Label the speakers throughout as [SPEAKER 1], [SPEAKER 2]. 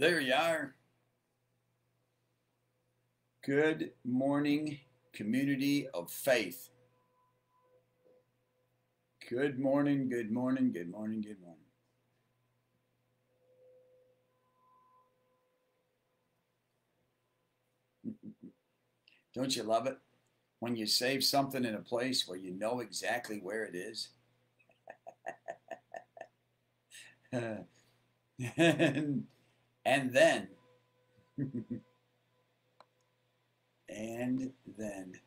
[SPEAKER 1] There you are. Good morning, community of faith. Good morning, good morning, good morning, good morning. Don't you love it when you save something in a place where you know exactly where it is? and, then, and then,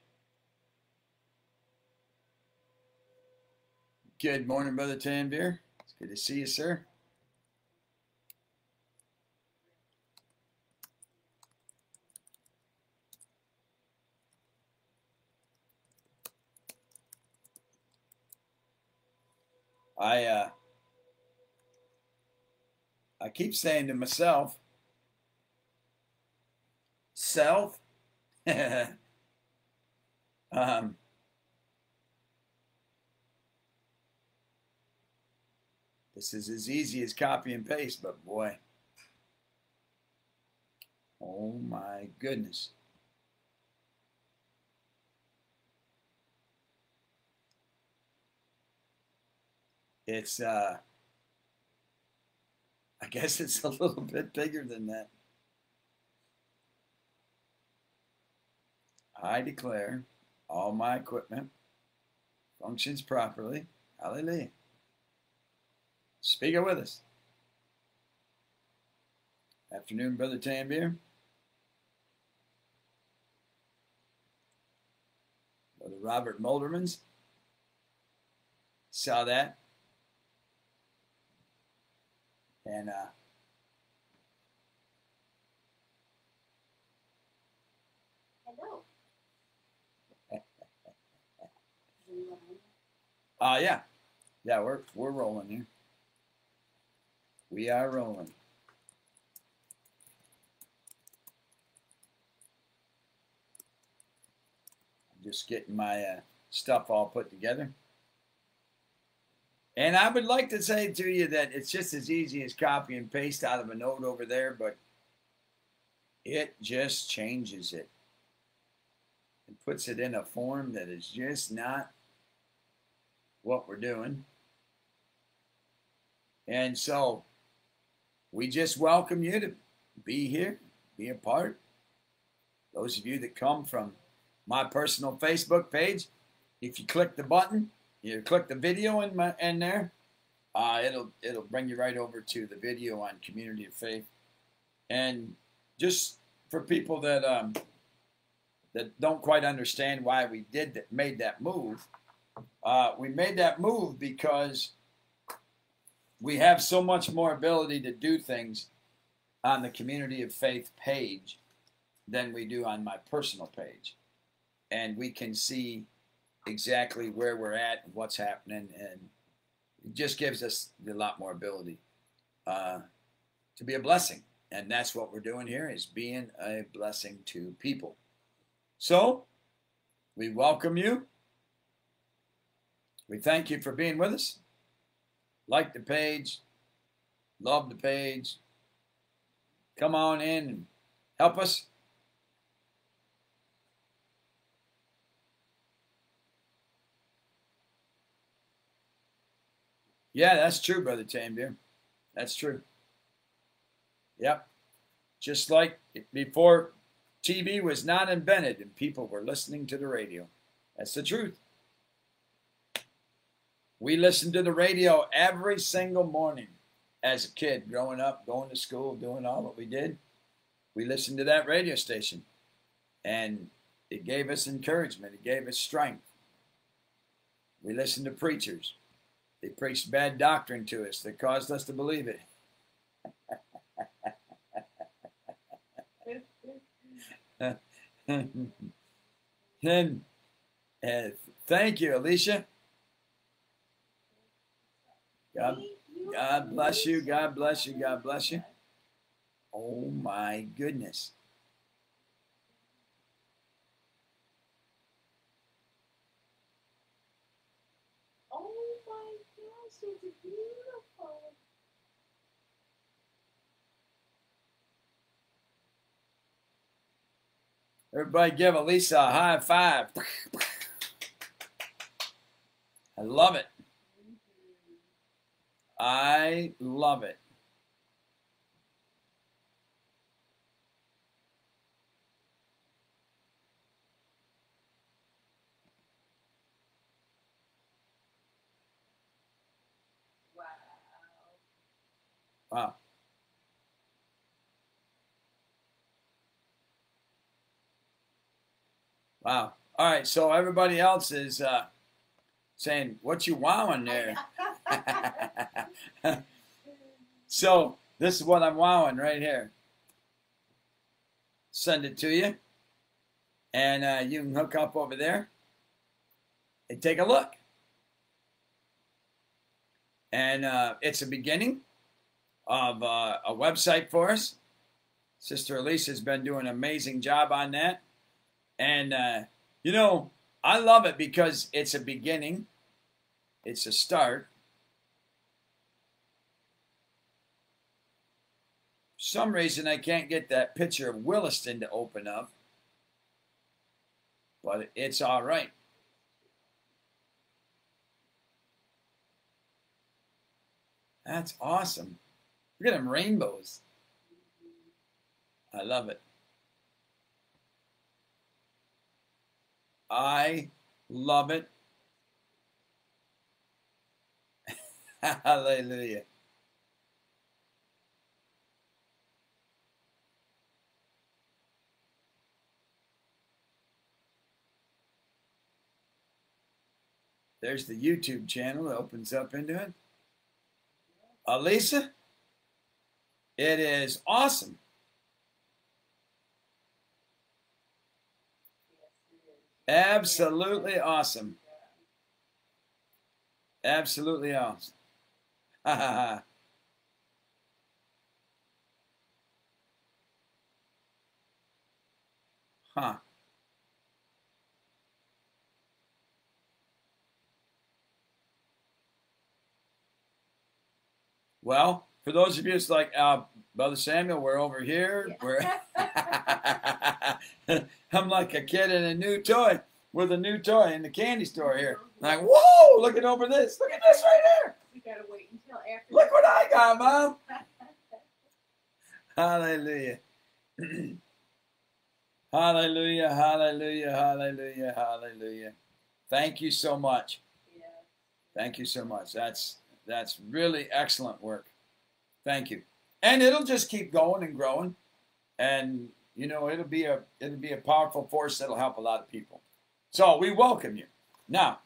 [SPEAKER 1] good morning, Brother Tanvir. It's good to see you, sir. I uh, I keep saying to myself, self, um, this is as easy as copy and paste, but boy, oh my goodness. It's uh I guess it's a little bit bigger than that. I declare all my equipment functions properly. Hallelujah. Speak it with us. Afternoon, Brother Tanvir. Brother Robert Moldermans. Saw that. And uh,
[SPEAKER 2] Hello.
[SPEAKER 1] uh yeah. Yeah, we're we're rolling here. We are rolling. I'm just getting my uh, stuff all put together. And I would like to say to you that it's just as easy as copy and paste out of a note over there, but it just changes it. It puts it in a form that is just not what we're doing. And so we just welcome you to be here, be a part. Those of you that come from my personal Facebook page, if you click the button, you click the video in, my, in there, uh, it'll it'll bring you right over to the video on community of faith, and just for people that um, that don't quite understand why we did that, made that move, uh, we made that move because we have so much more ability to do things on the community of faith page than we do on my personal page, and we can see exactly where we're at and what's happening, and it just gives us a lot more ability uh, to be a blessing. And that's what we're doing here is being a blessing to people. So we welcome you. We thank you for being with us. Like the page, love the page. Come on in and help us. Yeah, that's true, Brother Tanvir. That's true. Yep. Just like before TV was not invented and people were listening to the radio. That's the truth. We listened to the radio every single morning as a kid, growing up, going to school, doing all what we did. We listened to that radio station and it gave us encouragement, it gave us strength. We listened to preachers. They preached bad doctrine to us that caused us to believe it. and thank you, Alicia. God, God bless you. God bless you. God bless you. Oh my goodness.
[SPEAKER 2] Oh my gosh, it's beautiful.
[SPEAKER 1] Everybody give Elisa a high five. I love it. I love it.
[SPEAKER 2] Wow.
[SPEAKER 1] Wow. Wow. All right. So everybody else is uh, saying, "What you wowing there?" so this is what I'm wowing right here. Send it to you, and uh, you can hook up over there and take a look. And uh, it's a beginning of uh, a website for us. Sister Elise has been doing an amazing job on that. And, uh, you know, I love it because it's a beginning, it's a start. Some reason, I can't get that picture of Williston to open up, but it's all right. That's awesome. Look at them rainbows. I love it. I love it. Hallelujah. There's the YouTube channel that opens up into it. Alisa, it is awesome. Absolutely awesome. Absolutely awesome. Ha ha ha. Huh. Well, for those of you, it's like, uh, Brother Samuel, we're over here. We're I'm like a kid in a new toy with a new toy in the candy store here. Like, whoa, look at over this. Look at this right there.
[SPEAKER 2] We gotta wait until after.
[SPEAKER 1] Look what I got, Mom. Hallelujah. hallelujah, hallelujah, hallelujah, hallelujah. Thank you so much.
[SPEAKER 2] Yeah.
[SPEAKER 1] Thank you so much. That's that's really excellent work. Thank you. And it'll just keep going and growing. And you know, it'll be a it'll be a powerful force that'll help a lot of people. So we welcome you. Now,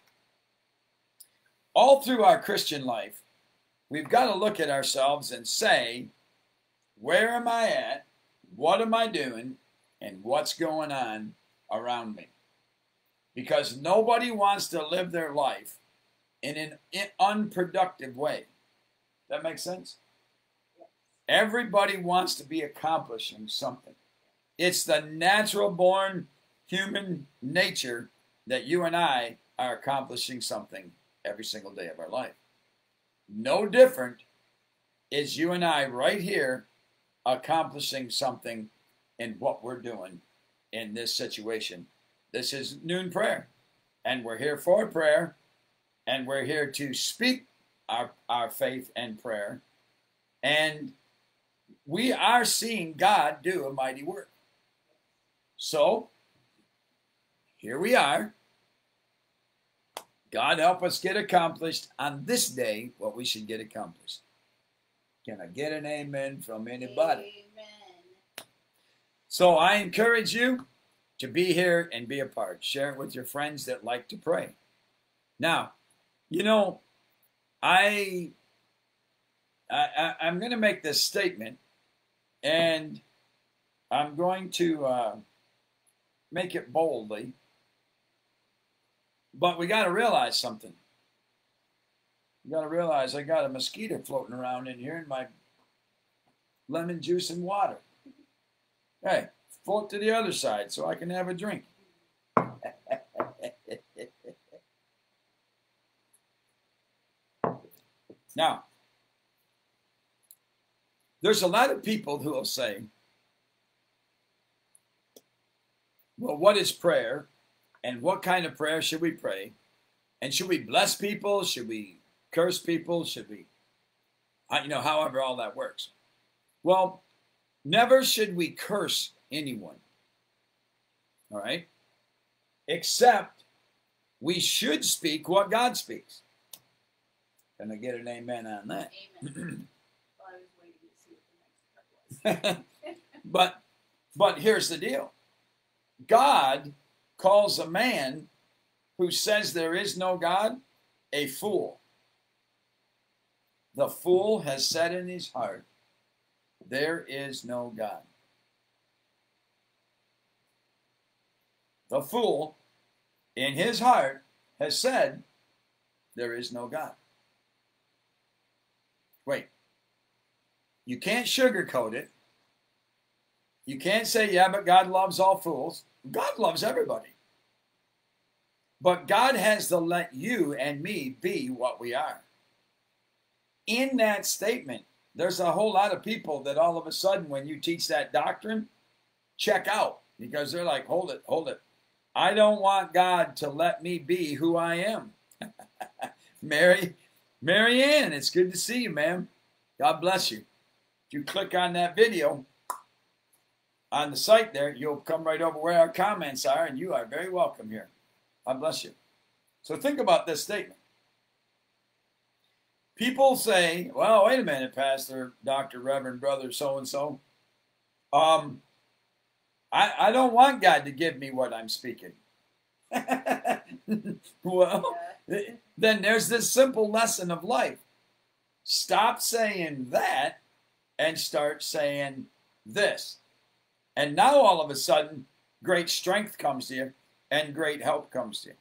[SPEAKER 1] all through our Christian life, we've got to look at ourselves and say, where am I at? What am I doing? And what's going on around me? Because nobody wants to live their life in an unproductive way. That makes sense? Everybody wants to be accomplishing something. It's the natural born human nature that you and I are accomplishing something every single day of our life. No different is you and I right here accomplishing something in what we're doing in this situation. This is noon prayer, and we're here for prayer, and we're here to speak our, our faith and prayer, and we are seeing God do a mighty work. So, here we are. God help us get accomplished on this day what we should get accomplished. Can I get an amen from anybody?
[SPEAKER 2] Amen.
[SPEAKER 1] So I encourage you to be here and be a part. Share it with your friends that like to pray. Now, you know, I, I I- I'm going to make this statement, and I'm going to uh, make it boldly. But we got to realize something. You got to realize I got a mosquito floating around in here in my lemon juice and water. Hey, float to the other side so I can have a drink. now, there's a lot of people who will say, well, what is prayer? And what kind of prayer should we pray? And should we bless people? Should we curse people? Should we, you know, however all that works? Well, never should we curse anyone. All right? Except we should speak what God speaks. Can I get an amen on that?
[SPEAKER 2] Amen. well, I was waiting to see what the next part was.
[SPEAKER 1] but but here's the deal. God calls a man who says there is no God a fool. The fool has said in his heart, There is no God. The fool in his heart has said, There is no God. Wait. You can't sugarcoat it. You can't say, Yeah, but God loves all fools. God loves everybody. But God has to let you and me be what we are. In that statement, there's a whole lot of people that all of a sudden, when you teach that doctrine, check out because they're like, hold it, hold it. I don't want God to let me be who I am. Mary, Mary Ann, it's good to see you, ma'am. God bless you. If you click on that video on the site there, you'll come right over where our comments are, and you are very welcome here. God bless you. So think about this statement. People say, well, wait a minute, Pastor, Doctor, Reverend, Brother, so and so. Um, I, I don't want God to give me what I'm speaking. well, then there's this simple lesson of life. Stop saying that and start saying this. And now all of a sudden, great strength comes to you and great help comes to you.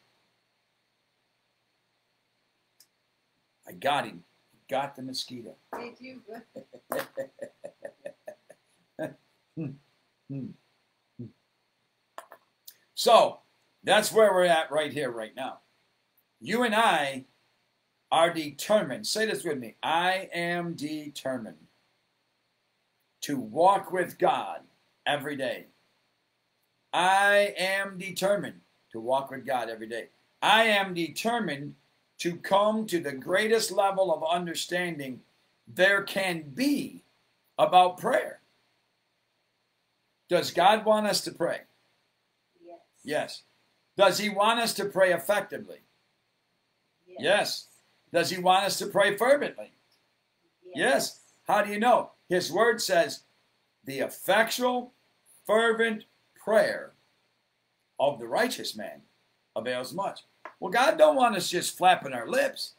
[SPEAKER 1] I got him. Got the mosquito.
[SPEAKER 2] Did you?
[SPEAKER 1] So that's where we're at right here, right now. You and I are determined. Say this with me. I am determined to walk with God every day. I am determined to walk with God every day. I am determined to come to the greatest level of understanding there can be about prayer. Does God want us to pray?
[SPEAKER 2] Yes.
[SPEAKER 1] Yes. Does He want us to pray effectively?
[SPEAKER 2] Yes.
[SPEAKER 1] Yes. Does He want us to pray fervently? Yes. How do you know? His word says, the effectual, fervent prayer of the righteous man avails much. Well, God don't want us just flapping our lips.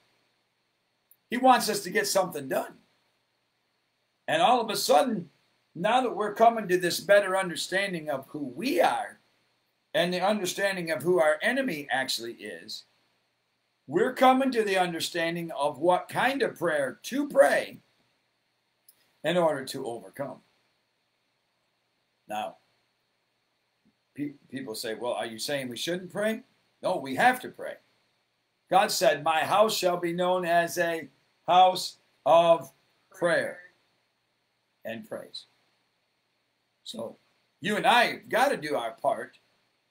[SPEAKER 1] He wants us to get something done. And all of a sudden, now that we're coming to this better understanding of who we are and the understanding of who our enemy actually is, we're coming to the understanding of what kind of prayer to pray in order to overcome. Now, pe- people say, well, are you saying we shouldn't pray? No, we have to pray. God said, My house shall be known as a house of prayer and praise. So you and I have got to do our part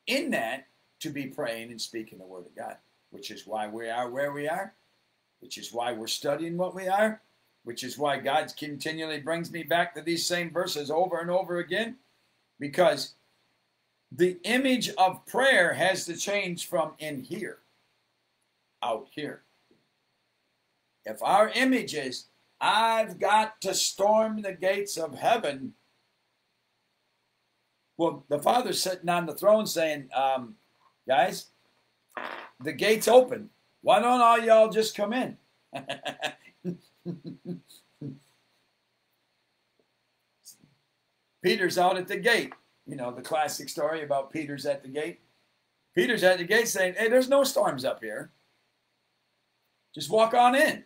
[SPEAKER 1] in that to be praying and speaking the word of God, which is why we are where we are, which is why we're studying what we are, which is why God continually brings me back to these same verses over and over again, because the image of prayer has to change from in here out here. If our image is, I've got to storm the gates of heaven, well, the Father's sitting on the throne saying, um, guys, the gate's open. Why don't all y'all just come in? Peter's out at the gate. You know, the classic story about Peter's at the gate. Peter's at the gate saying, Hey, there's no storms up here. Just walk on in.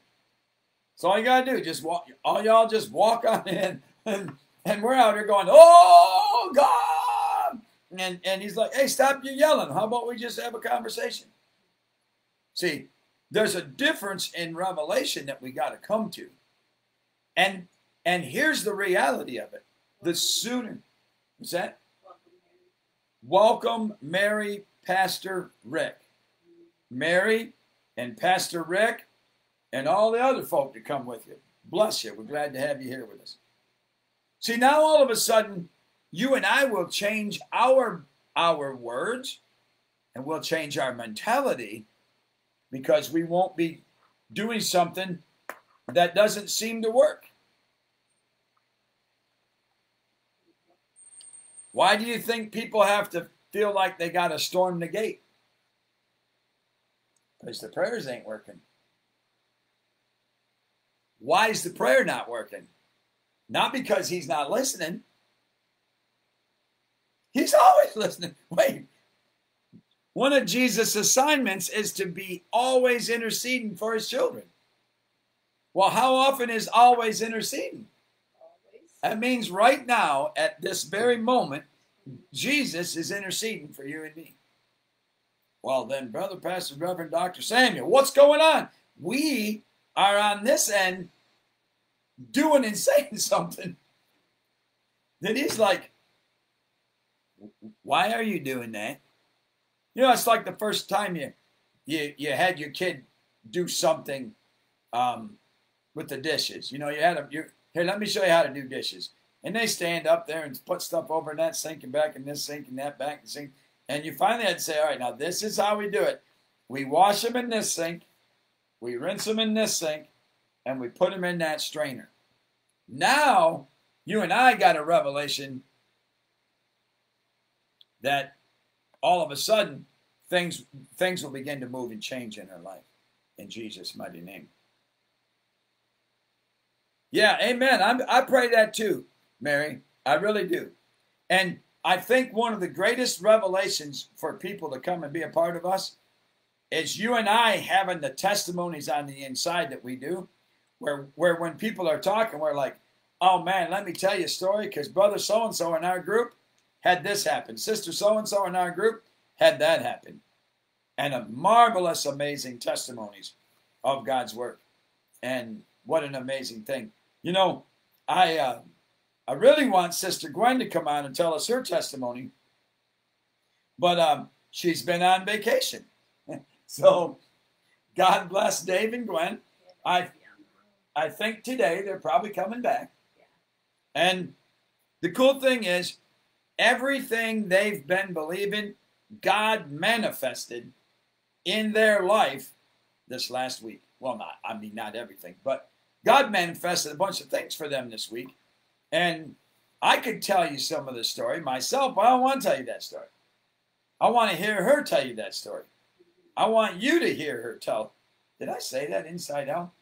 [SPEAKER 1] That's all you gotta do. Just walk all y'all just walk on in. And, and we're out here going, Oh God. And and he's like, Hey, stop your yelling. How about we just have a conversation? See, there's a difference in revelation that we gotta come to. And and here's the reality of it. The sooner what's that?
[SPEAKER 2] Welcome, Mary.
[SPEAKER 1] Pastor Rick. Mary and Pastor Rick and all the other folk that come with you. Bless you. We're glad to have you here with us. See, now all of a sudden, you and I will change our our words and we'll change our mentality because we won't be doing something that doesn't seem to work. Why do you think people have to feel like they got to storm the gate? Because the prayers ain't working. Why is the prayer not working? Not because he's not listening. He's always listening. Wait. One of Jesus' assignments is to be always interceding for his children. Well, how often is always interceding?
[SPEAKER 2] Always.
[SPEAKER 1] That means right now, at this very moment, Jesus is interceding for you and me. Well, then, Brother Pastor Reverend Dr. Samuel, what's going on? We are on this end doing and saying something that he's like, why are you doing that? You know, it's like the first time you you you had your kid do something um, with the dishes. You know, you had them. You here. Let me show you how to do dishes. And they stand up there and put stuff over in that sink and back in this sink and that back in the sink. And you finally had to say, all right, now this is how we do it. We wash them in this sink, we rinse them in this sink, and we put them in that strainer. Now, you and I got a revelation that all of a sudden things things will begin to move and change in her life in Jesus' mighty name. Yeah, amen. I'm, I pray that too, Mary. I really do. And I think one of the greatest revelations for people to come and be a part of us is you and I having the testimonies on the inside that we do, where where when people are talking, we're like, oh man, let me tell you a story, because brother so and so in our group had this happen. Sister so and so in our group had that happen. And a marvelous, amazing testimonies of God's work. And what an amazing thing. You know, I uh, I really want Sister Gwen to come on and tell us her testimony, but um, she's been on vacation. so God bless Dave and Gwen. I I think today they're probably coming back. And the cool thing is, everything they've been believing, God manifested in their life this last week. Well, not, I mean, not everything, but God manifested a bunch of things for them this week. And I could tell you some of the story myself, but I don't want to tell you that story. I want to hear her tell you that story. I want you to hear her tell. Did I say that inside out?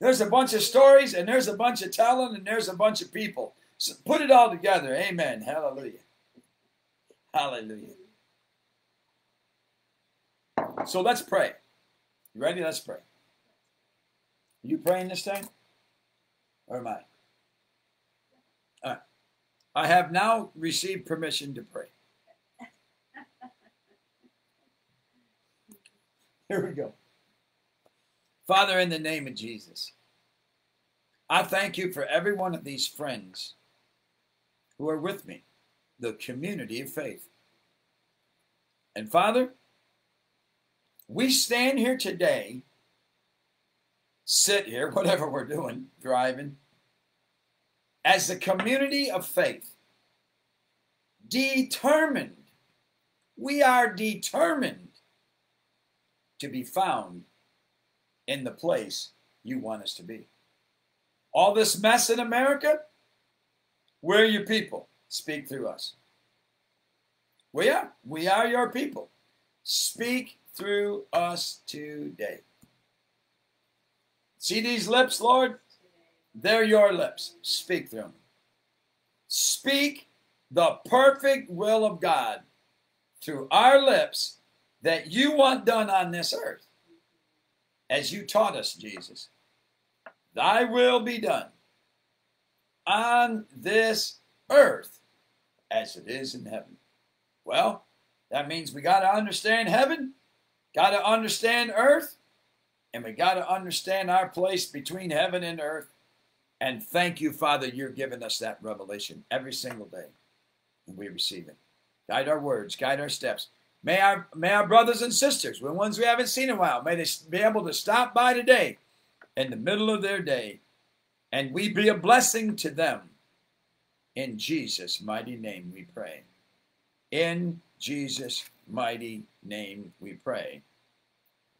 [SPEAKER 1] There's a bunch of stories, and there's a bunch of talent, and there's a bunch of people. So put it all together. Amen. Hallelujah. Hallelujah. So let's pray. You ready? Let's pray. Are you praying this time? Or am I? I have now received permission to pray. Here we go. Father, in the name of Jesus, I thank you for every one of these friends who are with me, the community of faith. And Father, we stand here today, sit here, whatever we're doing, driving, as the community of faith, determined, we are determined to be found in the place you want us to be. All this mess in America, we're your people. Speak through us. We are. We are your people. Speak through us today. See these lips, Lord? They're your lips. Speak them. Speak the perfect will of God through our lips that you want done on this earth as you taught us, Jesus. Thy will be done on this earth as it is in heaven. Well, that means we got to understand heaven, got to understand earth, and we got to understand our place between heaven and earth. And thank you, Father, you're giving us that revelation every single day. And we receive it. guide our words, guide our steps. May our, may our brothers and sisters, the ones we haven't seen in a while, may they be able to stop by today in the middle of their day and we be a blessing to them. In Jesus' mighty name we pray. In Jesus' mighty name we pray.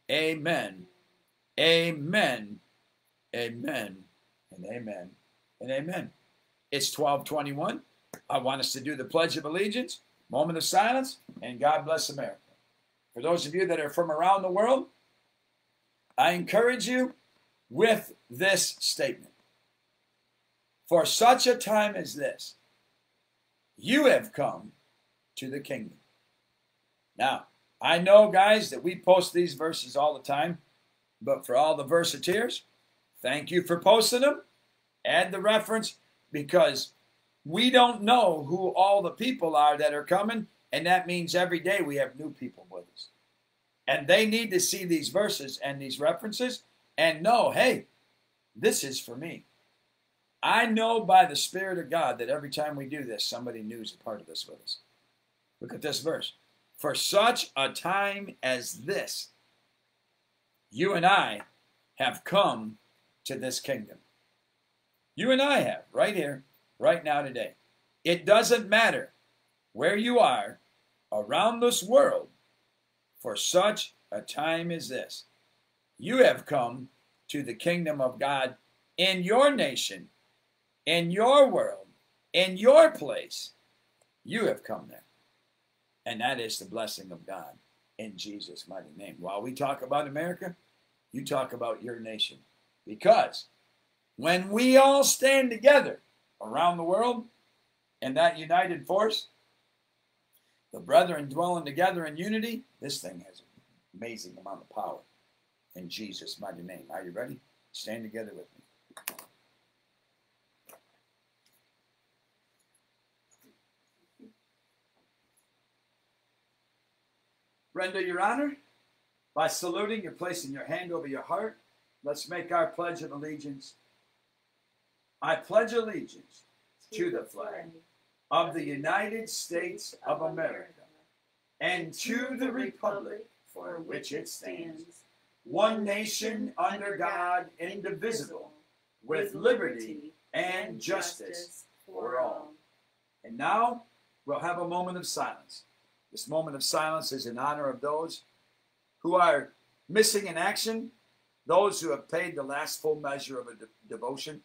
[SPEAKER 1] Amen. Amen. Amen. And amen. And amen. It's 1221. I want us to do the Pledge of Allegiance, moment of silence, and God bless America. For those of you that are from around the world, I encourage you with this statement. For such a time as this, you have come to the kingdom. Now, I know, guys, that we post these verses all the time, but for all the versateers, thank you for posting them. Add the reference because we don't know who all the people are that are coming, and that means every day we have new people with us. And they need to see these verses and these references and know, hey, this is for me. I know by the Spirit of God that every time we do this, somebody new is a part of this with us. Look at this verse. For such a time as this, you and I have come to this kingdom. You and I have, right here, right now, today. It doesn't matter where you are around this world for such a time as this. You have come to the kingdom of God in your nation, in your world, in your place. You have come there. And that is the blessing of God in Jesus' mighty name. While we talk about America, you talk about your nation. Because when we all stand together around the world in that united force, the brethren dwelling together in unity, this thing has an amazing amount of power in Jesus' mighty name. Are you ready? Stand together with me. Render your honor by saluting. You're placing your hand over your heart. Let's make our pledge of allegiance. I pledge allegiance to the flag of the United States of America and to the republic for which it stands, one nation under God, indivisible, with liberty and justice for all. And now we'll have a moment of silence. This moment of silence is in honor of those who are missing in action, those who have paid the last full measure of a de- devotion,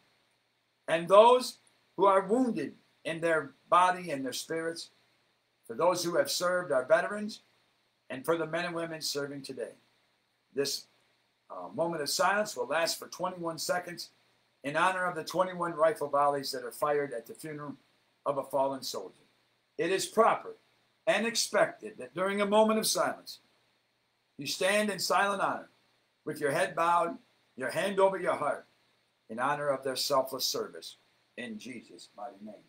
[SPEAKER 1] and those who are wounded in their body and their spirits, for those who have served our veterans, and for the men and women serving today. This uh, moment of silence will last for 21 seconds in honor of the 21 rifle volleys that are fired at the funeral of a fallen soldier. It is proper and expected that during a moment of silence, you stand in silent honor with your head bowed, your hand over your heart, in honor of their selfless service in Jesus' mighty name.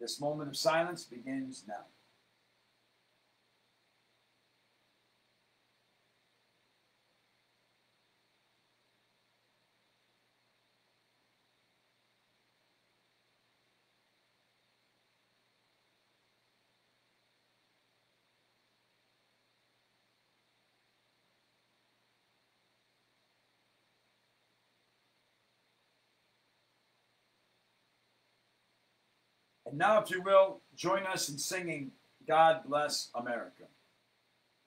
[SPEAKER 1] This moment of silence begins now. Now, if you will, join us in singing God Bless America.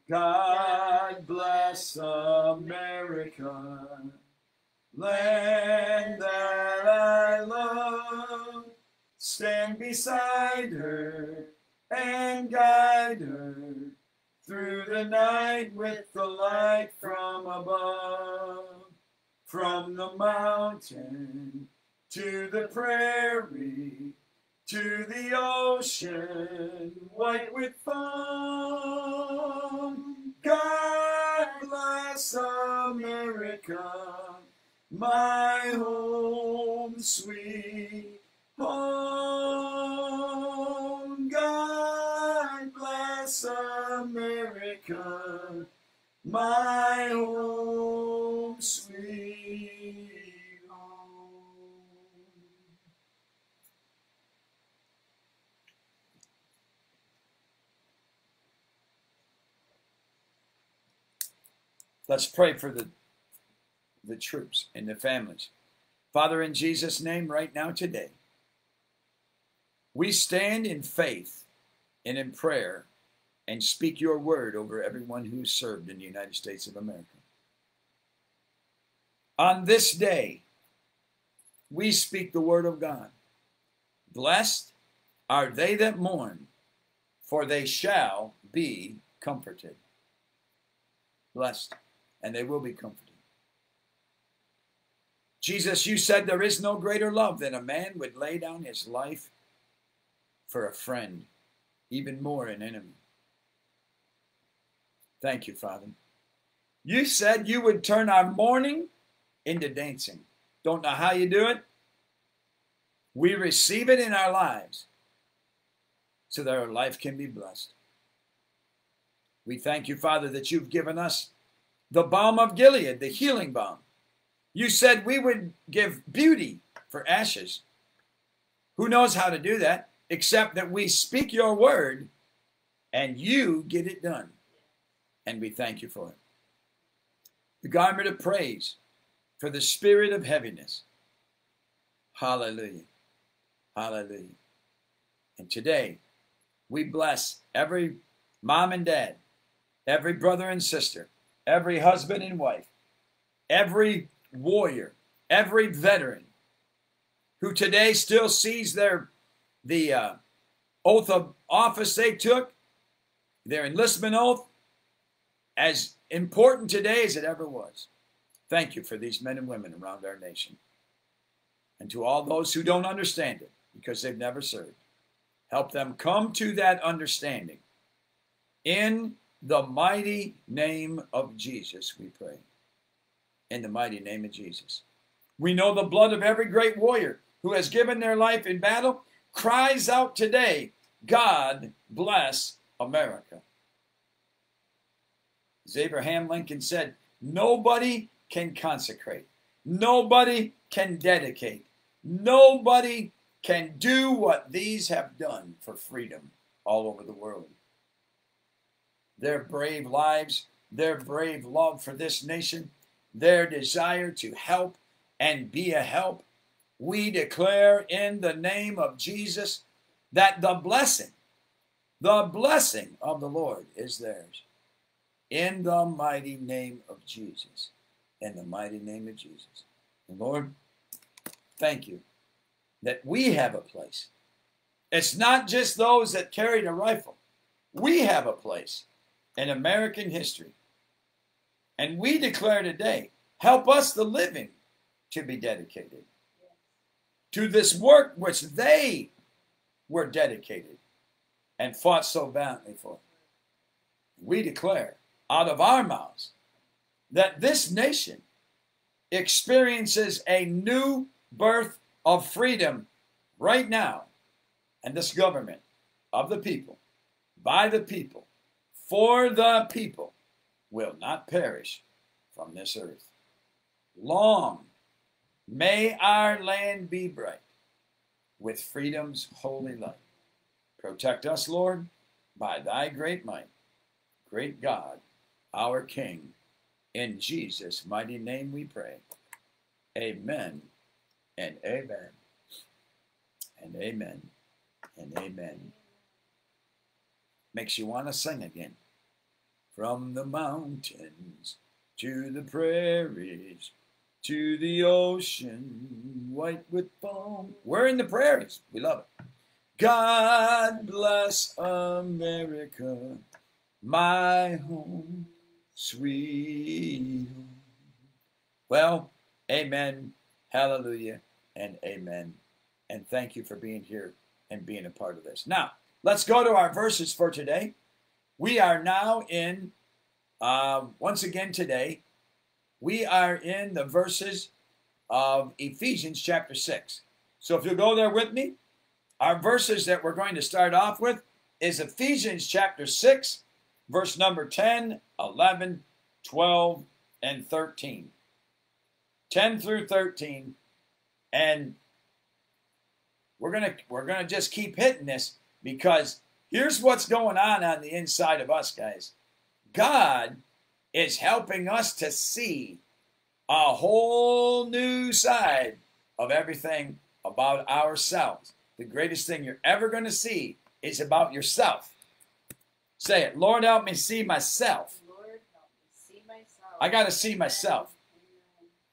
[SPEAKER 1] God bless America, land that I love. Stand beside her and guide her through the night with the light from above. From the mountain to the prairie to the ocean white with foam. God bless America, my home, sweet home. God bless America, my home, sweet Let's pray for the, the troops and the families. Father, in Jesus' name, right now, today, we stand in faith and in prayer and speak your word over everyone who's served in the United States of America. On this day, we speak the word of God. Blessed are they that mourn, for they shall be comforted. Blessed, and they will be comforted. Jesus, you said there is no greater love than a man would lay down his life for a friend, even more an enemy. Thank you, Father. You said you would turn our mourning into dancing. Don't know how you do it. We receive it in our lives so that our life can be blessed. We thank you, Father, that you've given us the balm of Gilead, the healing balm. You said we would give beauty for ashes. Who knows how to do that except that we speak your word and you get it done? And we thank you for it. The garment of praise for the spirit of heaviness. Hallelujah. Hallelujah. And today, we bless every mom and dad, every brother and sister, every husband and wife, every warrior, every veteran who today still sees their the uh, oath of office they took, their enlistment oath, as important today as it ever was. Thank you for these men and women around our nation. And to all those who don't understand it because they've never served. Help them come to that understanding. In the mighty name of Jesus, we pray. In the mighty name of Jesus. We know the blood of every great warrior who has given their life in battle cries out today, God bless America. As Abraham Lincoln said, nobody can consecrate, nobody can dedicate, nobody can do what these have done for freedom all over the world. Their brave lives, their brave love for this nation, their desire to help and be a help, we declare in the name of Jesus that the blessing, the blessing of the Lord is theirs. In the mighty name of Jesus. In the mighty name of Jesus. And Lord, thank you that we have a place. It's not just those that carried a rifle. We have a place in American history. And we declare today, help us, the living, to be dedicated to this work which they were dedicated and fought so valiantly for. We declare out of our mouths that this nation experiences a new birth of freedom right now. And this government of the people, by the people, for the people, will not perish from this earth. Long may our land be bright with freedom's holy light. Protect us, Lord, by thy great might. Great God, our King, in Jesus' mighty name we pray. Amen and amen and amen and amen. Makes you want to sing again. From the mountains to the prairies to the ocean white with foam. We're in the prairies. We love it. God bless America, my home, sweet home. Well, amen, hallelujah, and amen. And thank you for being here and being a part of this. Now, let's go to our verses for today. We are now in, uh, once again today, we are in the verses of Ephesians chapter 6. So if you'll go there with me, our verses that we're going to start off with is Ephesians chapter 6, verse number 10, 11, 12, and 13. 10 through 13. And we're going to we're going to just keep hitting this because here's what's going on on the inside of us, guys. God is helping us to see a whole new side of everything about ourselves. The greatest thing you're ever going to see is about yourself. Say it, Lord, help me see myself.
[SPEAKER 2] Lord, help me see myself.
[SPEAKER 1] I got to see myself.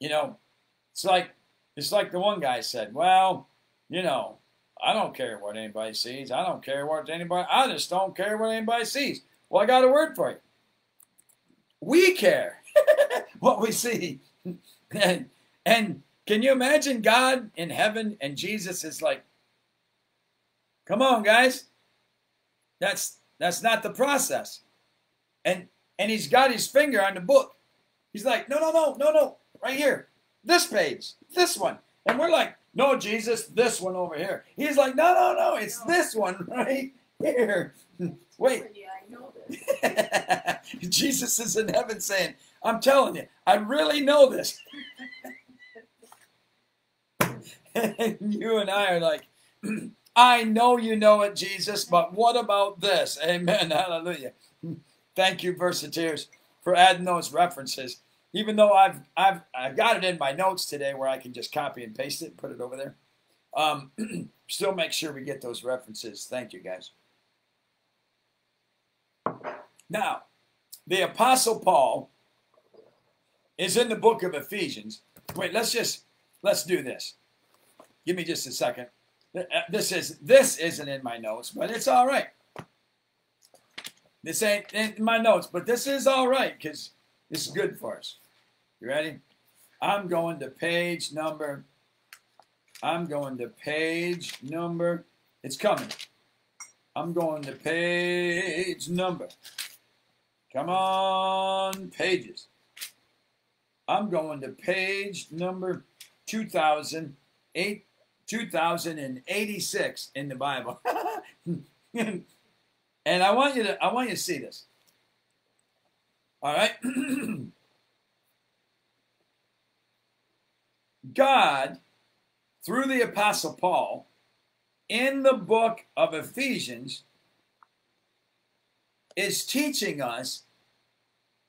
[SPEAKER 1] You know, it's like it's like the one guy said, "Well, you know, I don't care what anybody sees. I don't care what anybody. I just don't care what anybody sees." Well, I got a word for you. We care what we see, and, and can you imagine God in heaven and Jesus is like, "Come on, guys, that's that's not the process," and and he's got his finger on the book. He's like, "No, no, no, no, no, right here." this page, this one. And we're like, no, Jesus, this one over here. He's like, no, no, no, it's this one right here. Wait.
[SPEAKER 2] Yeah, I know this.
[SPEAKER 1] Jesus is in heaven saying, I'm telling you, I really know this. and you and I are like, I know you know it, Jesus, but what about this? Amen. Hallelujah. Thank you, Versatiers, for adding those references even though I've I've I've got it in my notes today where I can just copy and paste it and put it over there. Um, still make sure we get those references. Thank you guys. Now, the apostle Paul is in the book of Ephesians. Wait, let's just let's do this. Give me just a second. Uh, this is this isn't in my notes, but it's all right. This ain't in my notes, but this is all right because this is good for us. You ready? I'm going to page number. I'm going to page number. It's coming. I'm going to page number. Come on, pages. I'm going to page number 2008, 2086 in the Bible. and I want you to I want you to see this. All right? God, through the Apostle Paul, in the book of Ephesians, is teaching us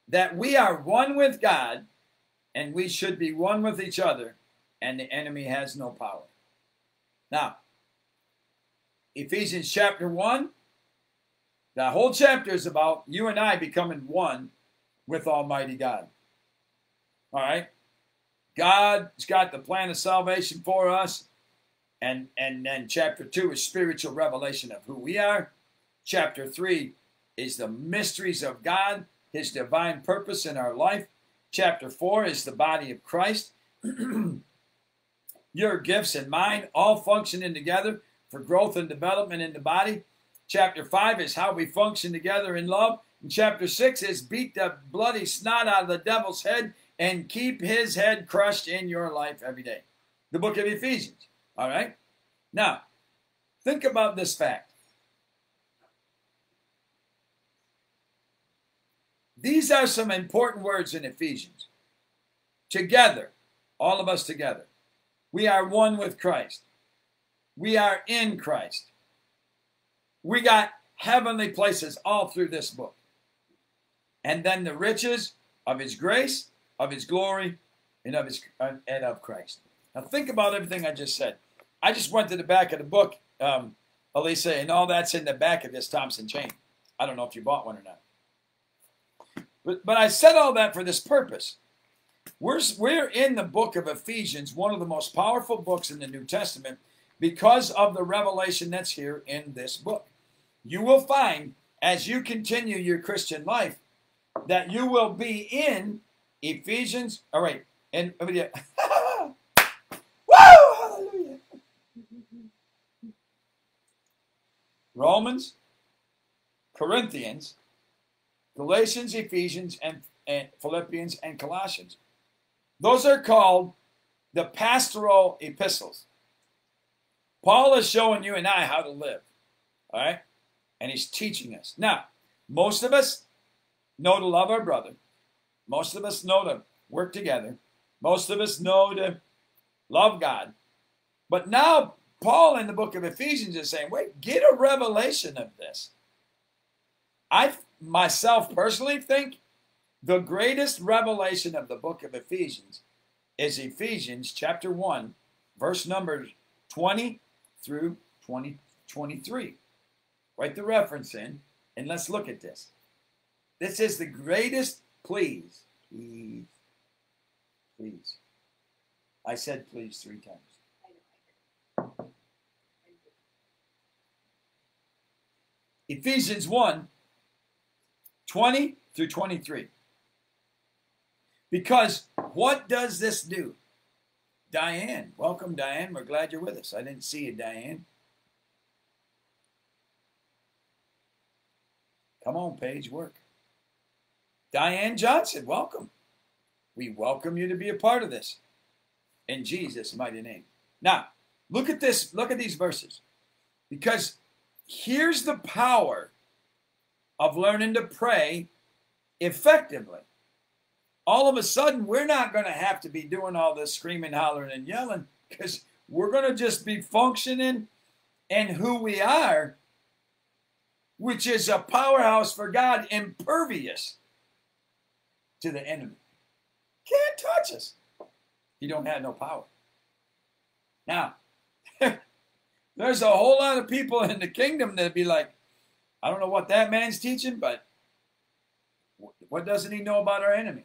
[SPEAKER 1] that we are one with God and we should be one with each other, and the enemy has no power. Now, Ephesians chapter 1, the whole chapter is about you and I becoming one with Almighty God. All right? God's got the plan of salvation for us. And, and then chapter 2 is spiritual revelation of who we are. Chapter 3 is the mysteries of God, his divine purpose in our life. Chapter 4 is the body of Christ. Your gifts and mine all functioning together for growth and development in the body. Chapter 5 is how we function together in love. And chapter 6 is beat the bloody snot out of the devil's head and keep his head crushed in your life every day. The book of Ephesians. All right? Now, think about this fact. These are some important words in Ephesians. Together, all of us together, we are one with Christ. We are in Christ. We got heavenly places all through this book. And then the riches of his grace of his glory and of his and of Christ. Now think about everything I just said. I just went to the back of the book, um, Elisa, and all that's in the back of this Thompson chain. I don't know if you bought one or not. But, but I said all that for this purpose. We're, we're in the book of Ephesians, one of the most powerful books in the New Testament, because of the revelation that's here in this book. You will find, as you continue your Christian life, that you will be in Ephesians, all right, and. Woo! Hallelujah. Romans, Corinthians, Galatians, Ephesians, and, and Philippians and Colossians. Those are called the pastoral epistles. Paul is showing you and I how to live. All right? And he's teaching us. Now, most of us know to love our brother. Most of us know to work together. Most of us know to love God. But now, Paul in the book of Ephesians is saying, wait, get a revelation of this. I myself personally think The greatest revelation of the book of Ephesians is Ephesians chapter 1, verse numbers 20 through 20, 23. Write the reference in and let's look at this. This is the greatest, please, please, please. I said please three times. Ephesians 1 20 through 23. Because what does this do? Diane, welcome, Diane. We're glad you're with us. I didn't see you, Diane. Come on, Paige, work. Diane Johnson, welcome. We welcome you to be a part of this in Jesus' mighty name. Now, look at this, look at these verses. Because here's the power of learning to pray effectively. All of a sudden, we're not going to have to be doing all this screaming, hollering, and yelling because we're going to just be functioning in who we are, which is a powerhouse for God, impervious to the enemy. Can't touch us. You don't have no power. Now, there's a whole lot of people in the kingdom that be like, I don't know what that man's teaching, but what doesn't he know about our enemy?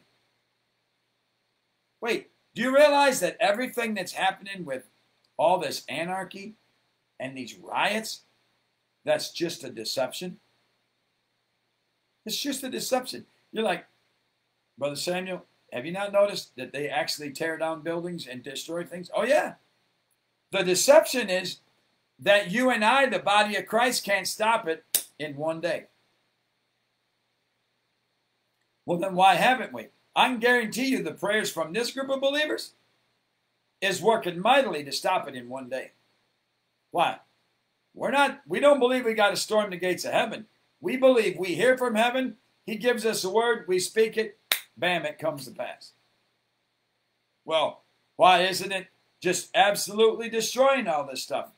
[SPEAKER 1] Wait, do you realize that everything that's happening with all this anarchy and these riots, that's just a deception? It's just a deception. You're like, Brother Samuel, have you not noticed that they actually tear down buildings and destroy things? Oh, yeah. The deception is that you and I, the body of Christ, can't stop it in one day. Well, then why haven't we? I can guarantee you the prayers from this group of believers is working mightily to stop it in one day. Why? We're not, we don't believe we got to storm the gates of heaven. We believe we hear from heaven, He gives us a word, we speak it, bam, it comes to pass. Well, why isn't it just absolutely destroying all this stuff?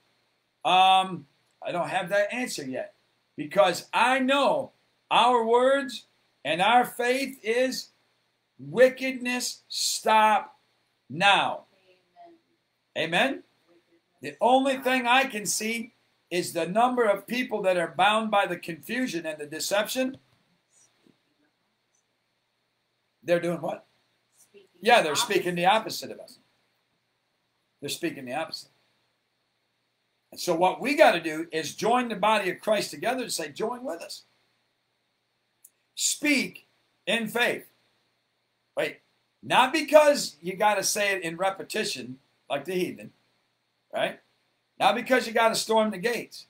[SPEAKER 1] Um, I don't have that answer yet because I know our words and our faith is wickedness stop now.
[SPEAKER 2] Amen.
[SPEAKER 1] Amen. The only thing I can see is the number of people that are bound by the confusion and the deception. They're doing what?
[SPEAKER 2] Speaking
[SPEAKER 1] Yeah, they're speaking the opposite of us. They're speaking the opposite. And so, what we got to do is join the body of Christ together and say, Join with us. Speak in faith. Wait, not because you got to say it in repetition like the heathen, right? Not because you got to storm the gates.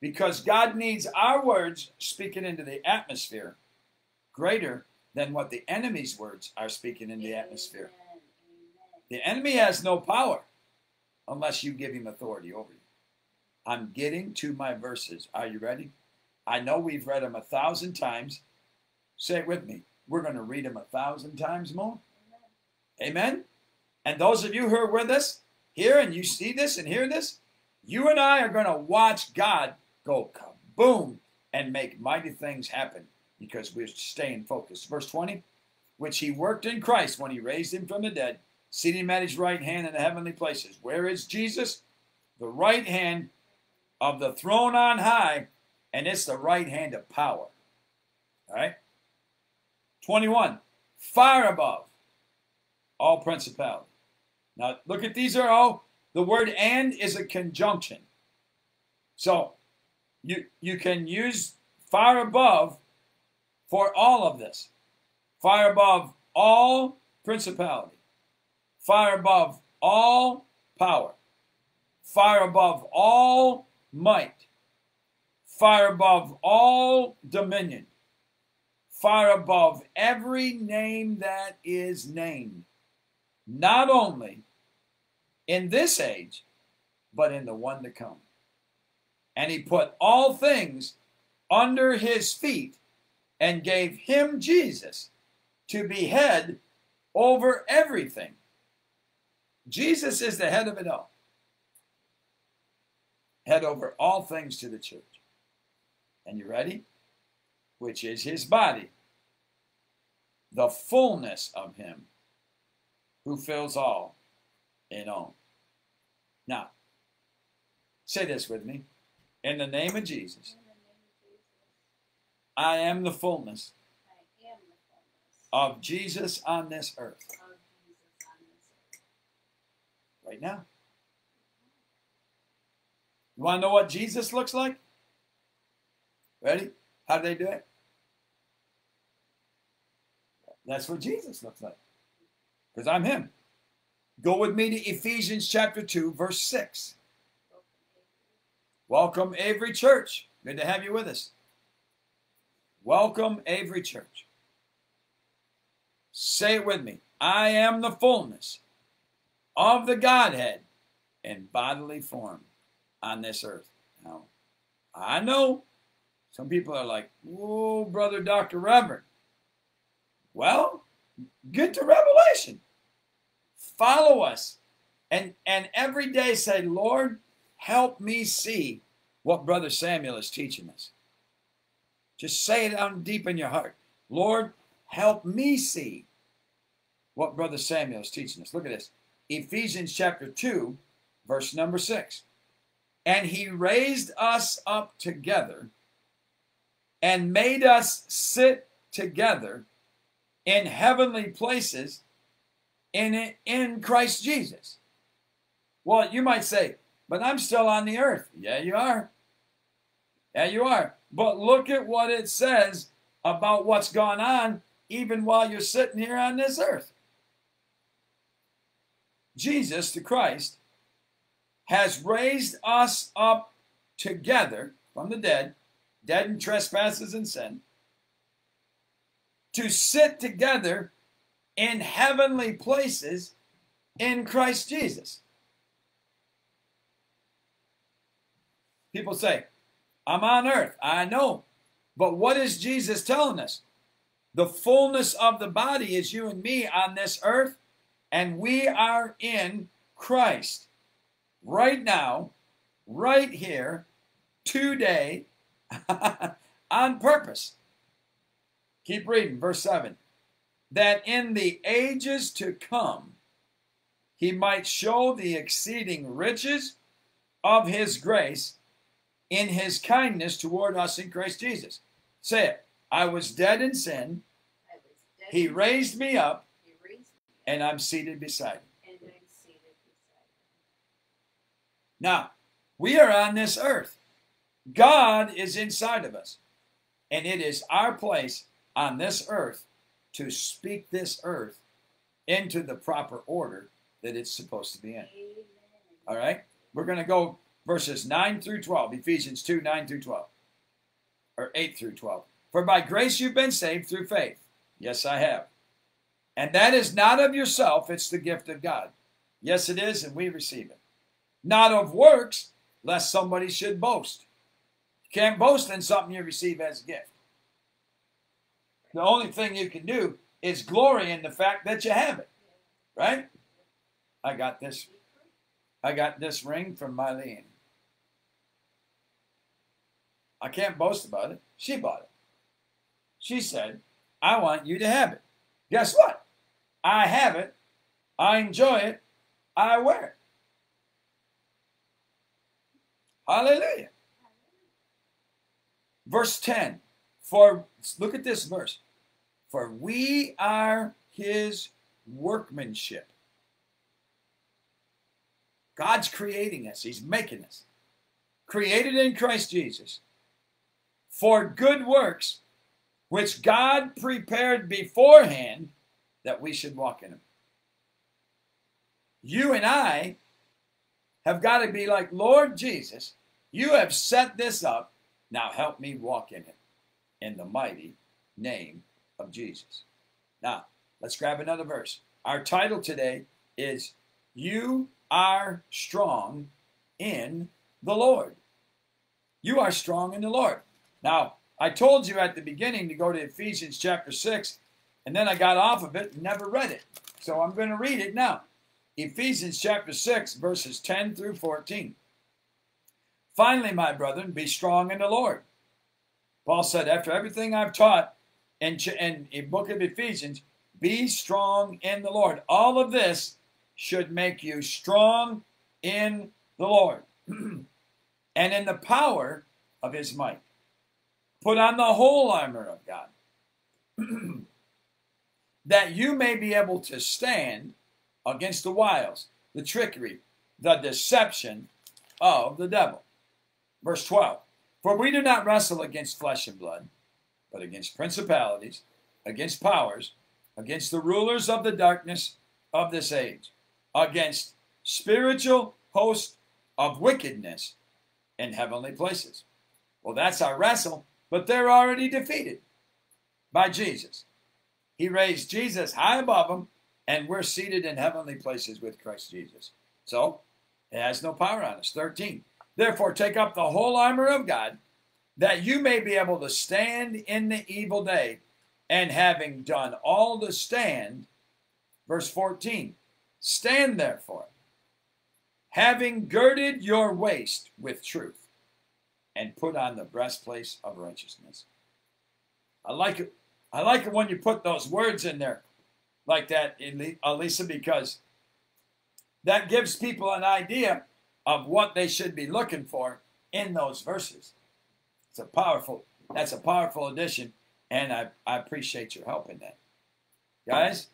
[SPEAKER 1] Because God needs our words speaking into the atmosphere greater than what the enemy's words are speaking in the atmosphere. The enemy has no power unless you give him authority over you. I'm getting to my verses. Are you ready? I know we've read them a thousand times. Say it with me. We're going to read them a thousand times more. Amen? And those of you who are with us here and you see this and hear this, you and I are going to watch God go kaboom and make mighty things happen because we're staying focused. Verse 20, which he worked in Christ when he raised him from the dead, seated him at his right hand in the heavenly places. Where is Jesus? The right hand of the throne on high, and it's the right hand of power. All right? 21, far above all principality. Now, look at these are all, the word and is a conjunction. So, you, you can use far above for all of this. Far above all principality. Far above all power. Far above all might. Far above all dominion. Far above every name that is named. Not only in this age, but in the one to come. And he put all things under his feet and gave him, Jesus, to be head over everything. Jesus is the head of it all. Head over all things to the church. And you ready? Which is his body, the fullness of him who fills all in all. Now, say this with me. In the name of Jesus,
[SPEAKER 2] In the name of Jesus,
[SPEAKER 1] I am the fullness
[SPEAKER 2] I am the fullness
[SPEAKER 1] of Jesus on this earth
[SPEAKER 2] of Jesus on this earth.
[SPEAKER 1] right now. You want to know what Jesus looks like? Ready? How do they do it? That's what Jesus looks like. Because I'm him. Go with me to Ephesians chapter 2, verse 6. Welcome, Avery Church. Good to have you with us. Welcome, Avery Church. Say it with me. I am the fullness of the Godhead in bodily form on this earth. Now, I know some people are like, whoa, brother, Dr. Reverend. Well, get to Revelation. Follow us. And, and every day say, Lord, help me see what Brother Samuel is teaching us. Just say it down deep in your heart. Lord, help me see what Brother Samuel is teaching us. Look at this. Ephesians chapter 2, verse number 6. And he raised us up together and made us sit together in heavenly places in, in Christ Jesus. Well, you might say, but I'm still on the earth. Yeah, you are. Yeah, you are. But look at what it says about what's gone on even while you're sitting here on this earth. Jesus, the Christ, has raised us up together from the dead, dead in trespasses and sin, to sit together in heavenly places in Christ Jesus. People say, I'm on earth. I know. But what is Jesus telling us? The fullness of the body is you and me on this earth, and we are in Christ right now, right here, today, on purpose. Keep reading, verse 7. That in the ages to come, he might show the exceeding riches of his grace in his kindness toward us in Christ Jesus. Say it. I was dead in sin.
[SPEAKER 2] Dead
[SPEAKER 1] He
[SPEAKER 2] in
[SPEAKER 1] raised me up,
[SPEAKER 2] He raised me
[SPEAKER 1] and I'm seated beside him.
[SPEAKER 2] and I'm seated beside
[SPEAKER 1] Now, we are on this earth. God is inside of us. And it is our place on this earth to speak this earth into the proper order that it's supposed to be in.
[SPEAKER 2] Amen.
[SPEAKER 1] All right? We're going to go verses 9 through 12, Ephesians 2 9 through 12, or 8 through 12. For by grace you've been saved through faith. Yes, I have. And that is not of yourself, it's the gift of God. Yes, it is, and we receive it. Not of works, lest somebody should boast. You can't boast in something you receive as a gift. The only thing you can do is glory in the fact that you have it, right? I got this I got this ring from Mylene. I can't boast about it. She bought it. She said, I want you to have it. Guess what? I have it. I enjoy it. I wear it. Hallelujah. Verse 10. For, look at this verse. For we are his workmanship. God's creating us, He's making us. Created in Christ Jesus for good works, which God prepared beforehand that we should walk in them. You and I have got to be like, Lord Jesus, you have set this up. Now help me walk in it in the mighty name of Jesus. Now, let's grab another verse. Our title today is You are strong in the Lord. You are strong in the Lord. Now, I told you at the beginning to go to Ephesians chapter 6, and then I got off of it and never read it. So I'm going to read it now. Ephesians chapter 6, verses 10 through 14. Finally, my brethren, be strong in the Lord. Paul said, After everything I've taught in, in, in book of Ephesians, be strong in the Lord. All of this should make you strong in the Lord and in the power of his might. Put on the whole armor of God, that you may be able to stand against the wiles, the trickery, the deception of the devil. Verse 12 For we do not wrestle against flesh and blood, but against principalities, against powers, against the rulers of the darkness of this age, against spiritual hosts of wickedness in heavenly places. Well, that's our wrestle but they're already defeated by Jesus. He raised Jesus high above them, and we're seated in heavenly places with Christ Jesus. So it has no power on us. 13. Therefore, take up the whole armor of God, that you may be able to stand in the evil day, and having done all to stand, verse 14, stand therefore, having girded your waist with truth and put on the breastplate of righteousness. I like it. I like it when you put those words in there like that, Elisa, uh, because that gives people an idea of what they should be looking for in those verses. It's a powerful, that's a powerful addition, and I, I appreciate your help in that. Guys,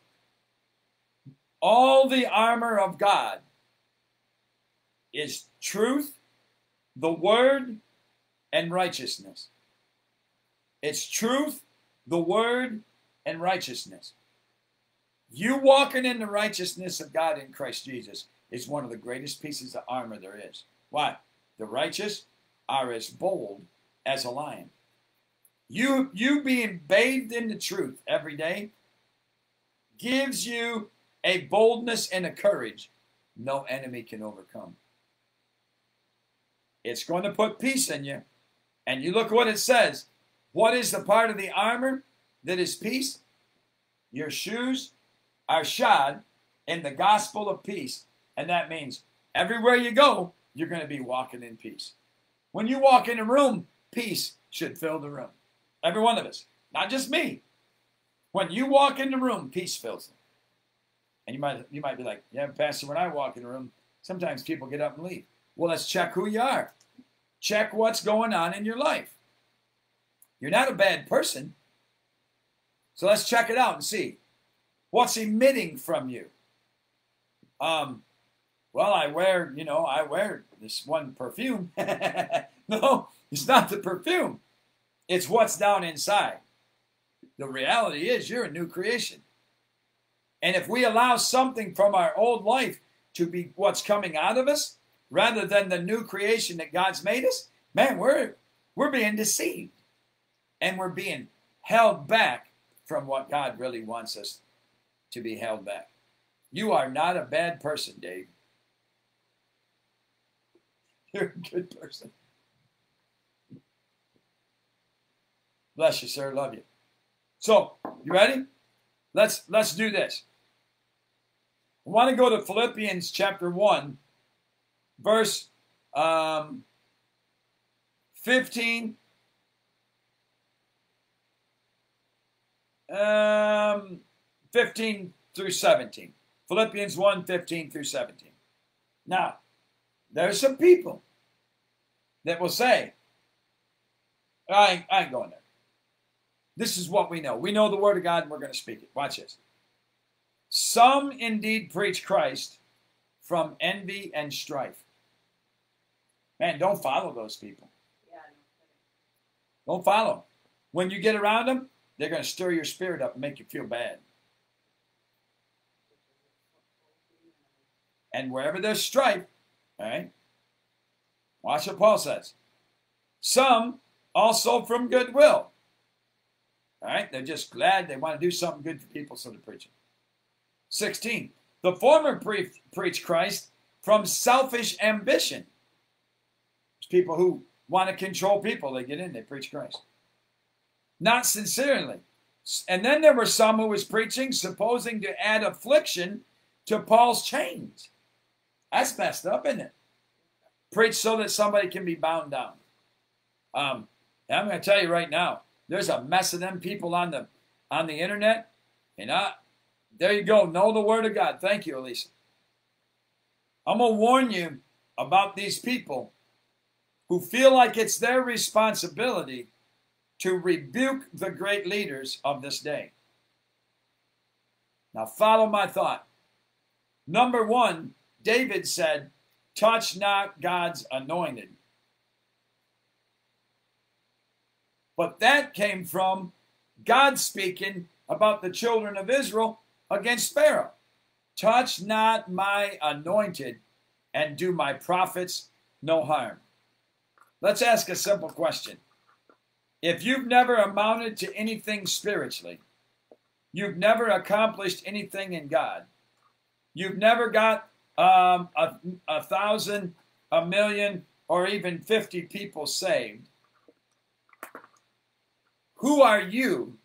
[SPEAKER 1] all the armor of God is truth, the word, and righteousness. It's truth, the word, and righteousness. You walking in the righteousness of God in Christ Jesus is one of the greatest pieces of armor there is. Why? The righteous are as bold as a lion. You, you being bathed in the truth every day gives you a boldness and a courage no enemy can overcome. It's going to put peace in you and you look what it says. What is the part of the armor that is peace? Your shoes are shod in the gospel of peace. And that means everywhere you go, you're going to be walking in peace. When you walk in a room, peace should fill the room. Every one of us, not just me. When you walk in the room, peace fills it. And you might you might be like, yeah, Pastor, when I walk in a room, sometimes people get up and leave. Well, let's check who you are. Check what's going on in your life. You're not a bad person. So let's check it out and see what's emitting from you. Um, well, I wear, you know, I wear this one perfume. no, it's not the perfume. It's what's down inside. The reality is you're a new creation. And if we allow something from our old life to be what's coming out of us, rather than the new creation that God's made us, man, we're we're being deceived. And we're being held back from what God really wants us to be held back. You are not a bad person, Dave. You're a good person. Bless you, sir. Love you. So, you ready? Let's let's do this. I want to go to Philippians chapter 1 verse um, 15. Um, 15 through 17. Philippians 1 15 through 17. Now, there's some people that will say, I I ain't going there. This is what we know. We know the Word of God and we're going to speak it. Watch this. Some indeed preach Christ from envy and strife Man, don't follow those people. Don't follow them. When you get around them, they're going to stir your spirit up and make you feel bad. And wherever there's strife, all right, watch what Paul says. Some also from goodwill. All right, they're just glad they want to do something good for people, so they're preaching. 16. The former pre- preach Christ from selfish ambition people who want to control people. They get in, they preach Christ. Not sincerely. And then there were some who was preaching, supposing to add affliction to Paul's chains. That's messed up, isn't it? Preach so that somebody can be bound down. Um, I'm going to tell you right now, there's a mess of them people on the on the internet. And I, there you go. Know the word of God. Thank you, Elisa. I'm going to warn you about these people who feel like it's their responsibility to rebuke the great leaders of this day. Now, follow my thought. Number one, David said, Touch not God's anointed. But that came from God speaking about the children of Israel against Pharaoh. Touch not my anointed and do my prophets no harm. Let's ask a simple question. If you've never amounted to anything spiritually, you've never accomplished anything in God, you've never got um, a, a thousand, a million, or even 50 people saved, who are you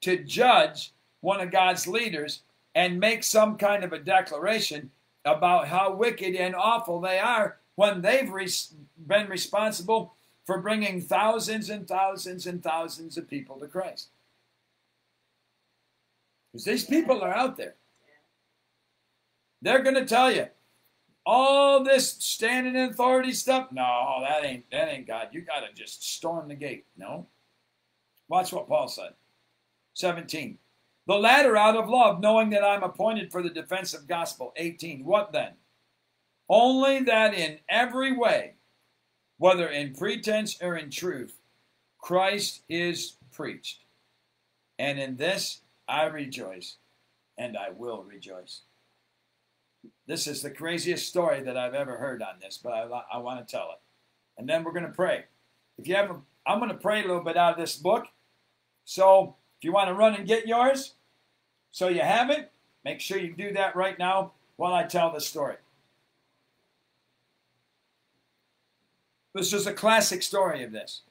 [SPEAKER 1] to judge one of God's leaders and make some kind of a declaration about how wicked and awful they are when they've res- been responsible for bringing thousands and thousands and thousands of people to Christ. Because these people are out there. They're going to tell you all this standing in authority stuff. No, that ain't that ain't God. You got to just storm the gate. No. Watch what Paul said. 17. The latter out of love, knowing that I'm appointed for the defense of gospel. 18. What then? Only that in every way, whether in pretense or in truth, Christ is preached. And in this I rejoice, and I will rejoice. This is the craziest story that I've ever heard on this, but I, I want to tell it. And then we're going to pray. If you have, a, I'm going to pray a little bit out of this book. So if you want to run and get yours, so you have it, make sure you do that right now while I tell the story. This is a classic story of this.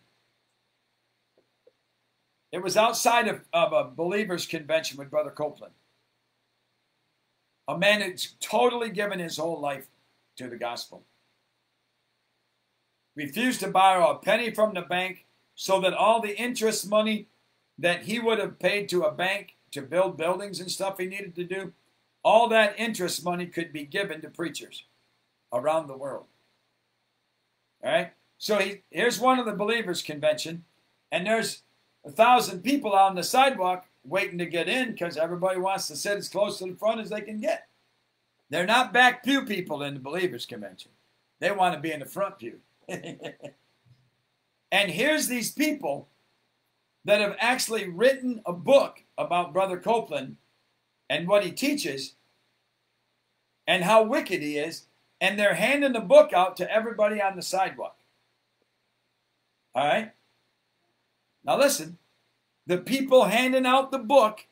[SPEAKER 1] It was outside of, of a believers' convention with Brother Copeland. A man that's totally given his whole life to the gospel. Refused to borrow a penny from the bank so that all the interest money that he would have paid to a bank to build buildings and stuff he needed to do, all that interest money could be given to preachers around the world. All right? So he, here's one of the believers' convention, and there's a thousand people on the sidewalk waiting to get in because everybody wants to sit as close to the front as they can get. They're not back pew people in the believers' convention. They want to be in the front pew. and here's these people that have actually written a book about Brother Copeland and what he teaches and how wicked he is, and they're handing the book out to everybody on the sidewalk. All right? Now listen, the people handing out the book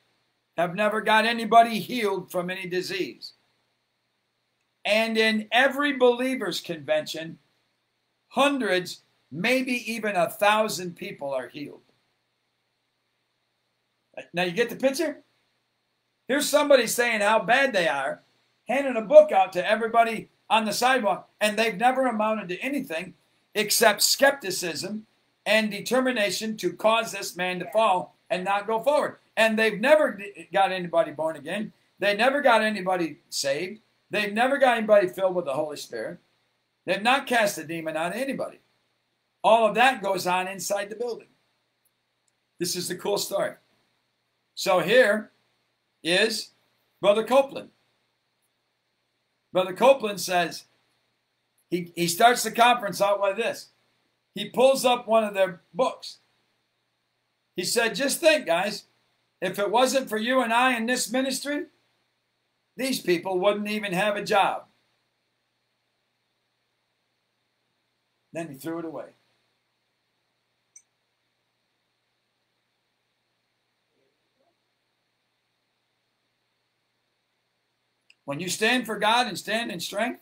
[SPEAKER 1] have never got anybody healed from any disease. And in every believer's convention, hundreds, maybe even a thousand people are healed. Now you get the picture? Here's somebody saying how bad they are, handing a book out to everybody on the sidewalk, and they've never amounted to anything except skepticism and determination to cause this man to fall and not go forward. And they've never got anybody born again. They never got anybody saved. They've never got anybody filled with the Holy Spirit. They've not cast a demon on anybody. All of that goes on inside the building. This is the cool story. So here is Brother Copeland. Brother Copeland says, he, he starts the conference out like this. He pulls up one of their books. He said, Just think, guys, if it wasn't for you and I in this ministry, these people wouldn't even have a job. Then he threw it away. When you stand for God and stand in strength,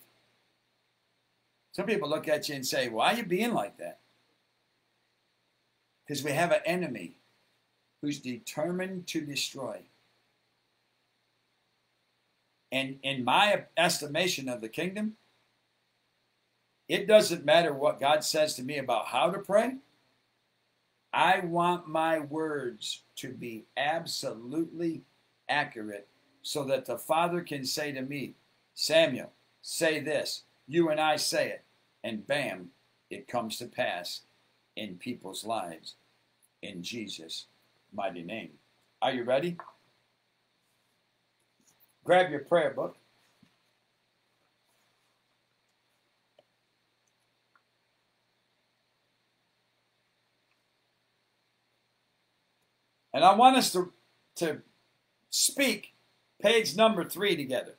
[SPEAKER 1] some people look at you and say, Why are you being like that? Because we have an enemy who's determined to destroy. And in my estimation of the kingdom, it doesn't matter what God says to me about how to pray. I want my words to be absolutely accurate so that the Father can say to me, Samuel, say this. You and I say it. And bam, it comes to pass in people's lives in Jesus' mighty name. Are you ready? Grab your prayer book. And I want us to, to speak page number three together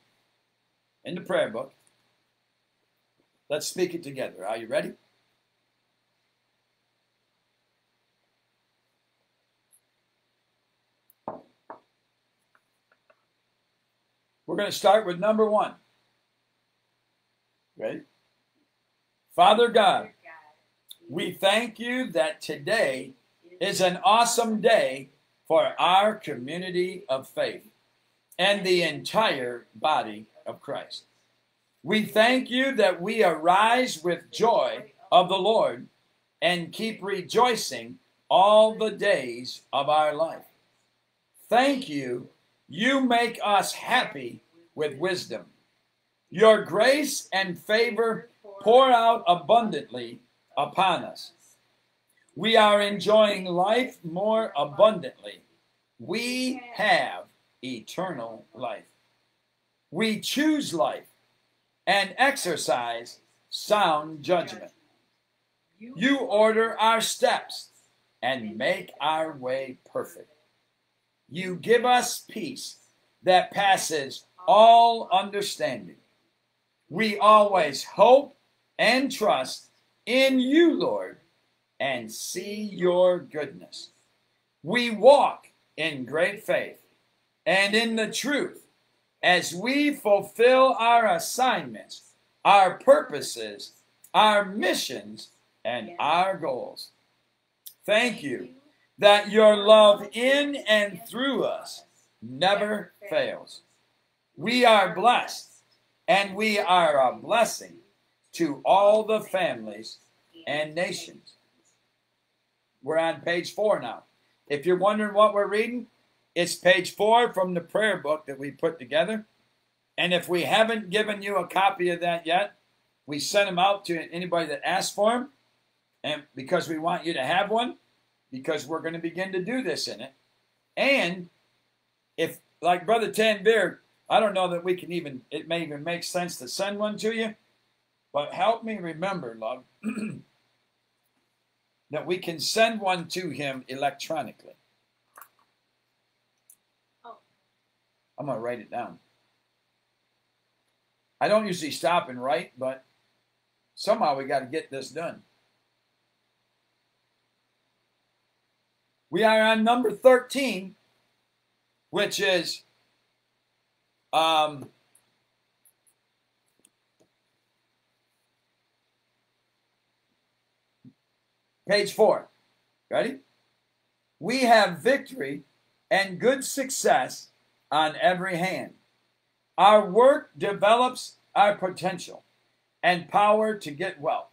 [SPEAKER 1] in the prayer book. Let's speak it together. Are you ready? We're going to start with number one. Ready? Father God, we thank you that today is an awesome day for our community of faith and the entire body of Christ. We thank you that we arise with joy of the Lord and keep rejoicing all the days of our life. Thank you you make us happy with wisdom. Your grace and favor pour out abundantly upon us. We are enjoying life more abundantly. We have eternal life. We choose life and exercise sound judgment. You order our steps and make our way perfect. You give us peace that passes all understanding. We always hope and trust in you, Lord, and see your goodness. We walk in great faith and in the truth as we fulfill our assignments, our purposes, our missions, and our goals. Thank you that your love in and through us never fails. We are blessed and we are a blessing to all the families and nations. We're on page four now. If you're wondering what we're reading, it's page four from the prayer book that we put together. And if we haven't given you a copy of that yet, we sent them out to anybody that asked for them. And because we want you to have one, because we're going to begin to do this in it. And if, like Brother Tanvir, I don't know that we can even, it may even make sense to send one to you, but help me remember, love, that we can send one to him electronically. I'm going to write it down. I don't usually stop and write, but somehow we got to get this done. We are on number 13, which is um, page 4. Ready? We have victory and good success on every hand. Our work develops our potential and power to get wealth.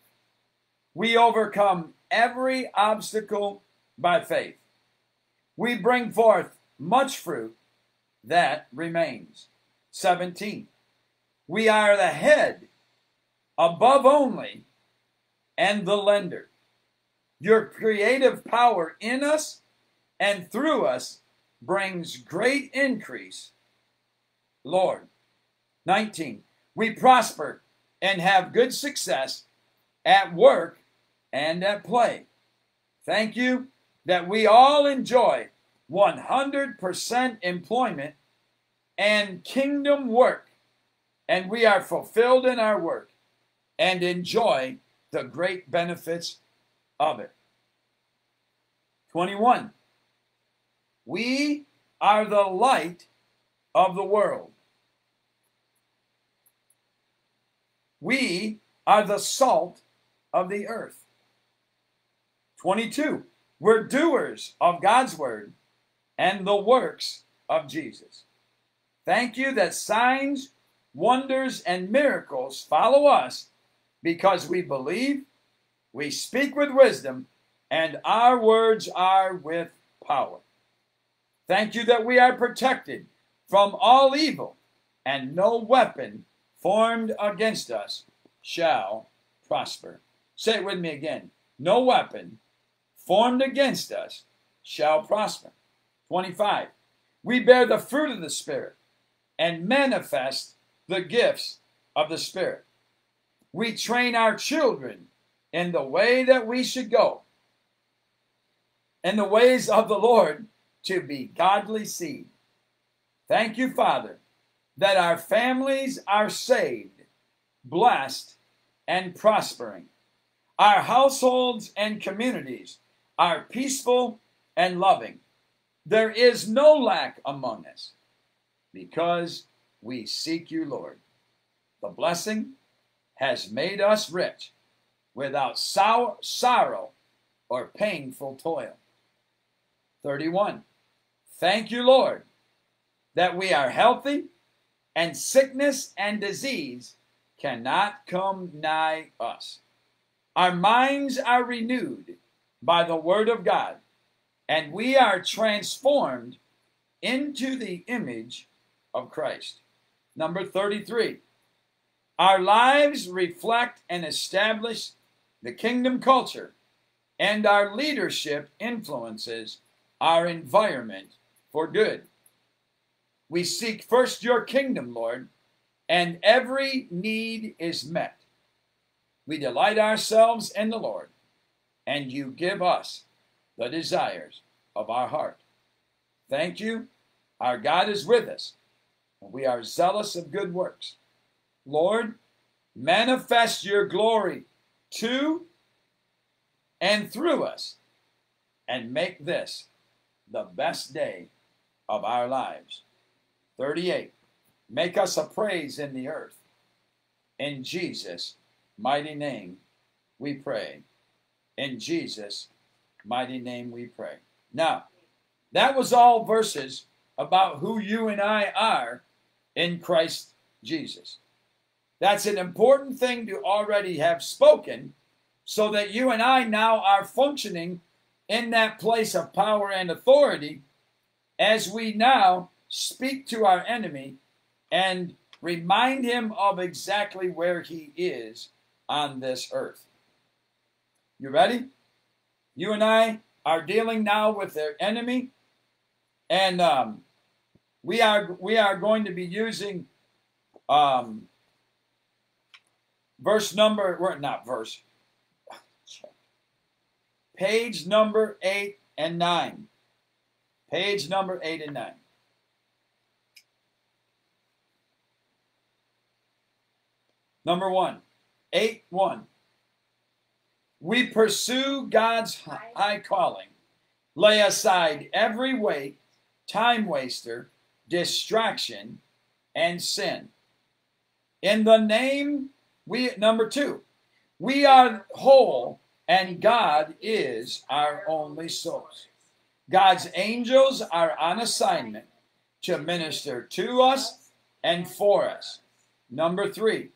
[SPEAKER 1] We overcome every obstacle by faith. We bring forth much fruit that remains. 17. We are the head, above only, and the lender. Your creative power in us and through us brings great increase. Lord. 19. We prosper and have good success at work and at play. Thank you that we all enjoy 100% employment and kingdom work, and we are fulfilled in our work and enjoy the great benefits of it. 21. We are the light of the world. We are the salt of the earth. 22. We're doers of God's word and the works of Jesus. Thank you that signs, wonders, and miracles follow us because we believe, we speak with wisdom, and our words are with power. Thank you that we are protected from all evil, and no weapon formed against us shall prosper. Say it with me again. No weapon formed against us shall prosper. 25. We bear the fruit of the Spirit and manifest the gifts of the Spirit. We train our children in the way that we should go, in the ways of the Lord to be godly seed. Thank you, Father, that our families are saved, blessed, and prospering. Our households and communities are peaceful and loving. There is no lack among us because we seek you, Lord. The blessing has made us rich without sour, sorrow or painful toil. 31. Thank you, Lord, that we are healthy and sickness and disease cannot come nigh us. Our minds are renewed by the Word of God, and we are transformed into the image of Christ. Number 33. Our lives reflect and establish the kingdom culture, and our leadership influences our environment for good. We seek first your kingdom, Lord, and every need is met. We delight ourselves in the Lord, and you give us the desires of our heart. Thank you. Our God is with us, and we are zealous of good works. Lord, manifest your glory to and through us, and make this the best day of our lives. 38. Make us a praise in the earth. In Jesus' mighty name we pray. In Jesus' mighty name we pray. Now, that was all verses about who you and I are in Christ Jesus. That's an important thing to already have spoken so that you and I now are functioning in that place of power and authority as we now speak to our enemy and remind him of exactly where he is on this earth. You ready? You and I are dealing now with their enemy, and um, we are we are going to be using um, verse number. We're not verse. Page number eight and nine. Page number eight and nine. Number one, eight one. We pursue God's high calling, lay aside every weight, time waster, distraction, and sin. In the name, we, number two, we are whole and God is our only source. God's angels are on assignment to minister to us and for us. Number three,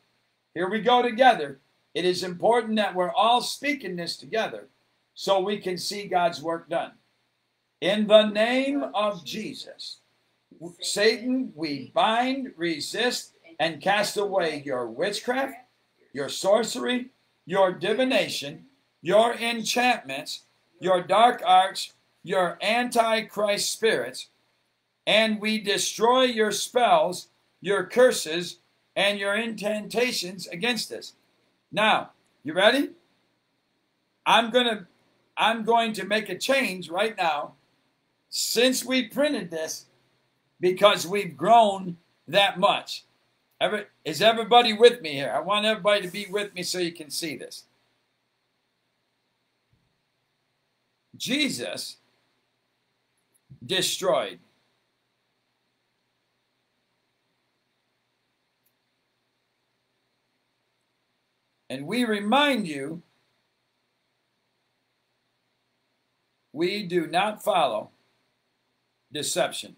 [SPEAKER 1] here we go together. It is important that we're all speaking this together so we can see God's work done. In the name of Jesus, Satan, we bind, resist, and cast away your witchcraft, your sorcery, your divination, your enchantments, your dark arts, your antichrist spirits, and we destroy your spells, your curses, and your incantations against us. Now, you ready? I'm going to I'm going to make a change right now since we printed this because we've grown that much. Every, is everybody with me here? I want everybody to be with me so you can see this. Jesus destroyed. And we remind you we do not follow deception.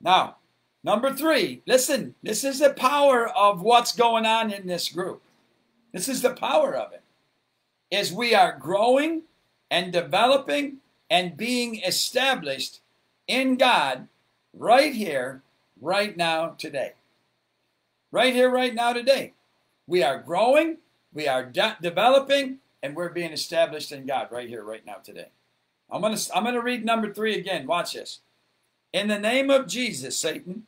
[SPEAKER 1] Now, Number three, listen, this is the power of what's going on in this group. This is the power of it. Is we are growing and developing and being established in God right here, right now, today. Right here, right now, today. We are growing, we are de- developing, and we're being established in God right here, right now, today. I'm gonna I'm gonna read number three again. Watch this. In the name of Jesus, Satan,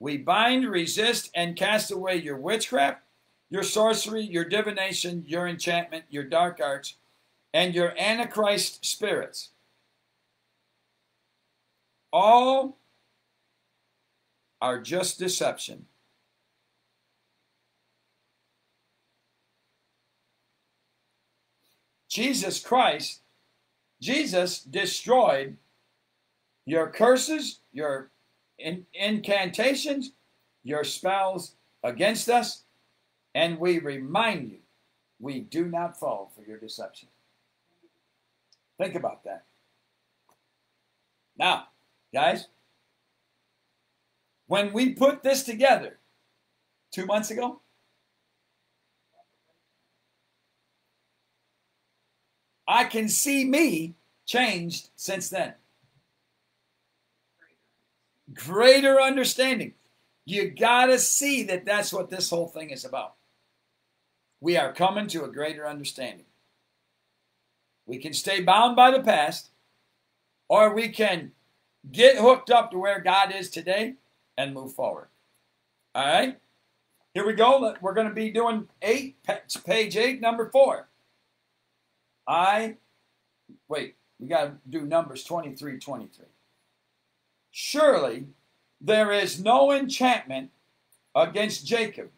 [SPEAKER 1] we bind, resist, and cast away your witchcraft, your sorcery, your divination, your enchantment, your dark arts, and your antichrist spirits. All are just deception. Jesus Christ, Jesus destroyed your curses, your in, incantations, your spells against us, and we remind you we do not fall for your deception. Think about that. Now, guys, when we put this together two months ago, I can see me changed since then. Greater understanding. You got to see that that's what this whole thing is about. We are coming to a greater understanding. We can stay bound by the past, or we can get hooked up to where God is today and move forward. All right? Here we go. We're going to be doing eight, page eight, number four. I, wait, we got to do Numbers 23 23. Surely there is no enchantment against Jacob,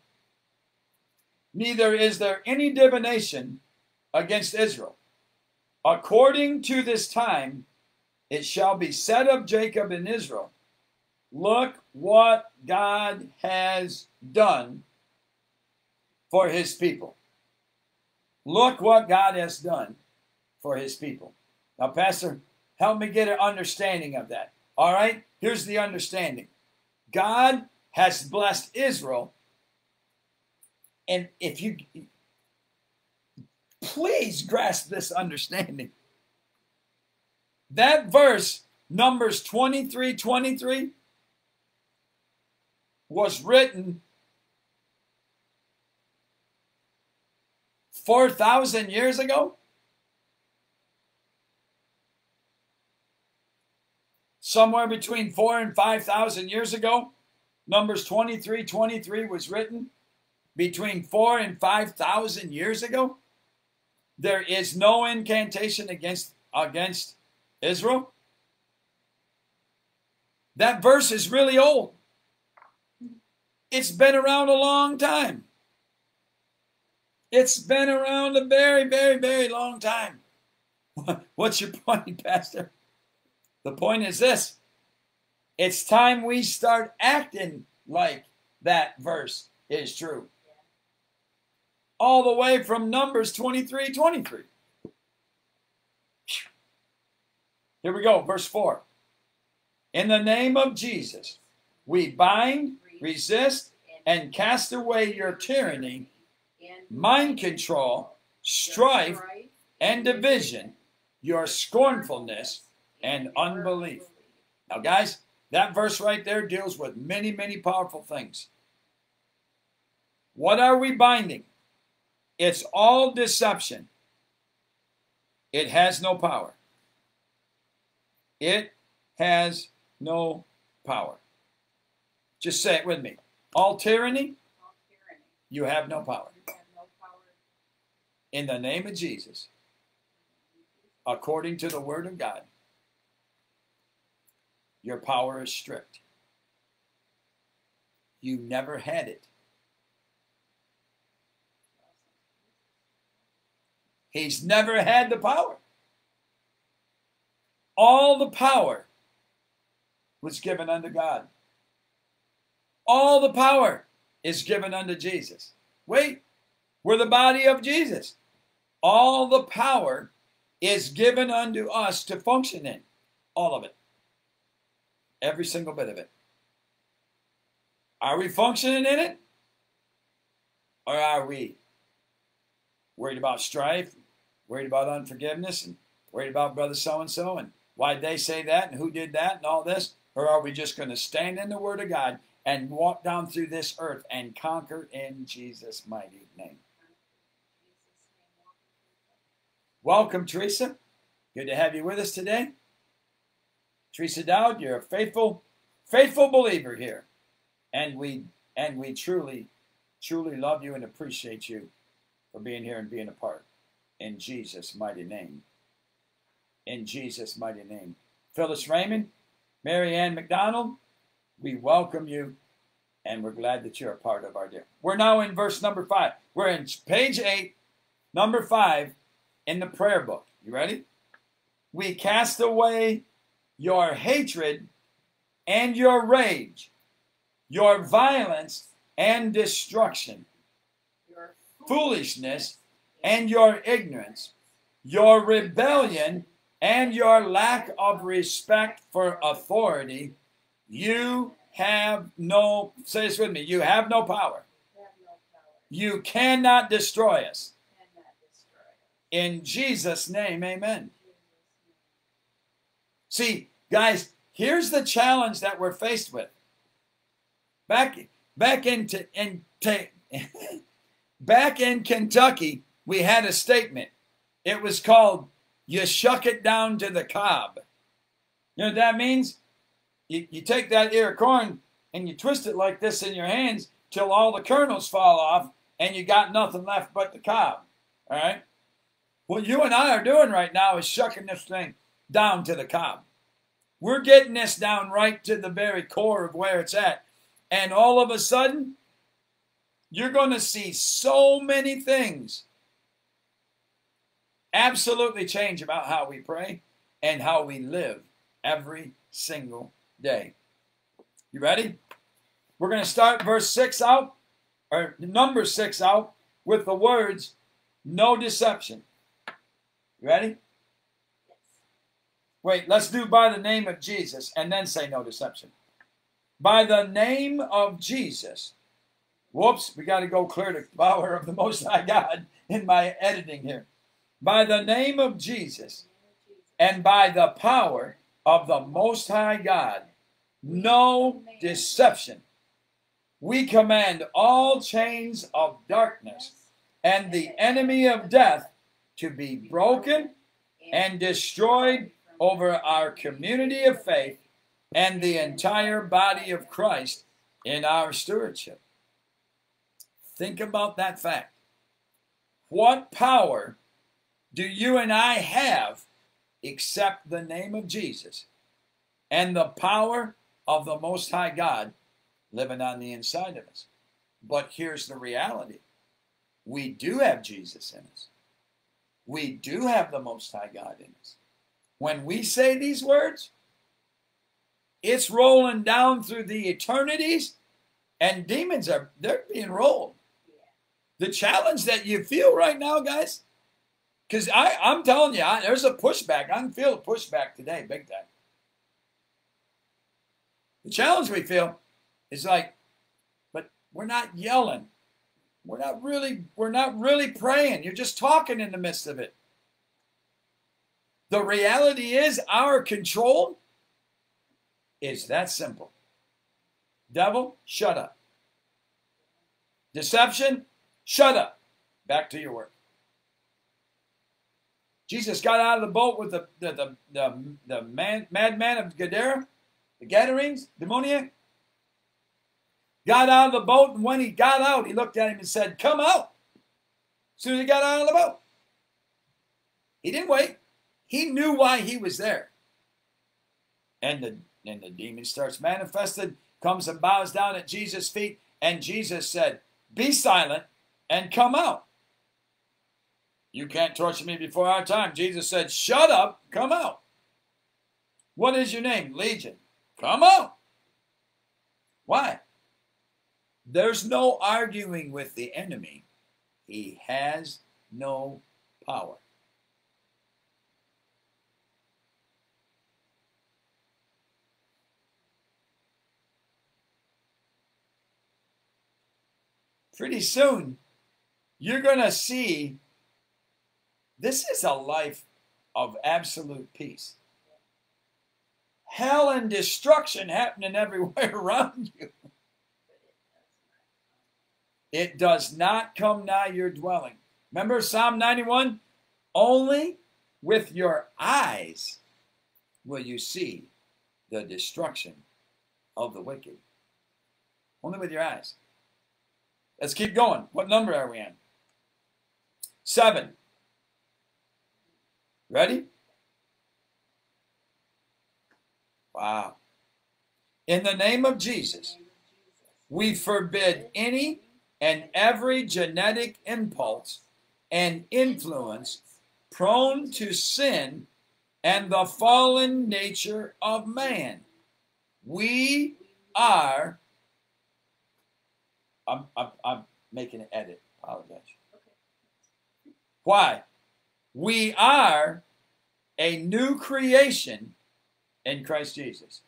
[SPEAKER 1] neither is there any divination against Israel. According to this time, it shall be said of Jacob and Israel, Look what God has done for his people. Look what God has done for his people. Now, Pastor, help me get an understanding of that. All right? Here's the understanding God has blessed Israel. And if you please grasp this understanding, that verse, Numbers 23 23, was written 4,000 years ago? Somewhere between four and 5,000 years ago, Numbers 23 23 was written between four and 5,000 years ago. There is no incantation against, against Israel. That verse is really old. It's been around a long time. It's been around a very, very, very long time. What's your point, Pastor? The point is this it's time we start acting like that verse is true. All the way from Numbers 23 23. Here we go, verse 4. In the name of Jesus, we bind resist, and cast away your tyranny, mind control, strife, and division, your scornfulness and unbelief. Now, guys, that verse right there deals with many, many powerful things. What are we binding? It's all deception. It has no power. It has no power. Just say it with me. All tyranny. You have no power. In the name of Jesus, according to the word of God, your power is stripped. You never had it. He's never had the power. All the power was given unto God. All the power is given unto Jesus. Wait, we're the body of Jesus. All the power is given unto us to function in. All of it. Every single bit of it. Are we functioning in it? Or are we worried about strife, worried about unforgiveness, and worried about brother so and so, and why they say that, and who did that, and all this? Or are we just going to stand in the Word of God and walk down through this earth and conquer in Jesus' mighty name? Welcome, Teresa. Good to have you with us today. Teresa Dowd, you're a faithful, faithful believer here. And we and we truly, truly love you and appreciate you for being here and being a part. In Jesus' mighty name. In Jesus' mighty name. Phyllis Raymond, Mary Ann McDonald, we welcome you and we're glad that you're a part of our day. We're now in verse number five. We're in page eight, number five in the prayer book. You ready? We cast away your hatred and your rage, your violence and destruction,
[SPEAKER 2] Your
[SPEAKER 1] foolishness and your ignorance, your rebellion and your lack of respect for authority. You have no, say this with me, you have no power.
[SPEAKER 2] have no power,
[SPEAKER 1] You cannot destroy us.
[SPEAKER 2] cannot destroy us.
[SPEAKER 1] In Jesus' name, amen. See, guys, here's the challenge that we're faced with. Back back into in back in Kentucky, we had a statement. It was called "You shuck it down to the cob." You know what that means? You, you take that ear of corn and you twist it like this in your hands till all the kernels fall off, and you got nothing left but the cob. All right. What you and I are doing right now is shucking this thing down to the cob. We're getting this down right to the very core of where it's at. And all of a sudden, you're going to see so many things absolutely change about how we pray and how we live every single day. You ready? We're going to start verse 6 out, or number 6 out, with the words, no deception. You ready? Wait, let's do by the name of Jesus and then say no deception. By the name of Jesus. Whoops, we got to go clear the power of the Most High God in my editing here. By the name of Jesus. and by the power of the Most High God, no deception. We command all chains of darkness and the enemy of death to be broken and destroyed over our community of faith and the entire body of Christ in our stewardship. Think about that fact. What power do you and I have except the name of Jesus and the power of the Most High God living on the inside of us? But here's the reality we do have Jesus in us, we do have the Most High God in us. When we say these words, it's rolling down through the eternities, and demons are they're being rolled. The challenge that you feel right now, guys, because I I'm telling you, I, there's a pushback. I can feel a pushback today, big time. The challenge we feel is like, but we're not yelling. We're not really we're not really praying. You're just talking in the midst of it. The reality is our control is that simple. Devil, shut up. Deception, shut up. Back to your work. Jesus got out of the boat with the, the, the, the, the man, madman of Gadara, the Gadarenes, demoniac. Got out of the boat, and when he got out, he looked at him and said, Come out. As soon as he got out of the boat, he didn't wait. He knew why he was there. And the, and the demon starts manifested, comes and bows down at Jesus' feet, and Jesus said, Be silent and come out. You can't torture me before our time. Jesus said, Shut up, come out. What is your name? Legion. Come out. Why? There's no arguing with the enemy. He has no power. Pretty soon you're going to see this is a life of absolute peace. Hell and destruction happening everywhere around you. It does not come nigh your dwelling. Remember Psalm 91? Only with your eyes will you see the destruction of the wicked. Only with your eyes. Let's keep going. What number are we in? Seven. Ready? Wow. In the name of Jesus, we forbid any and every genetic impulse and influence prone to sin and the fallen nature of man. We are. I'm, I'm, I'm making an edit. Apologize. Why? We are a new creation in Christ Jesus.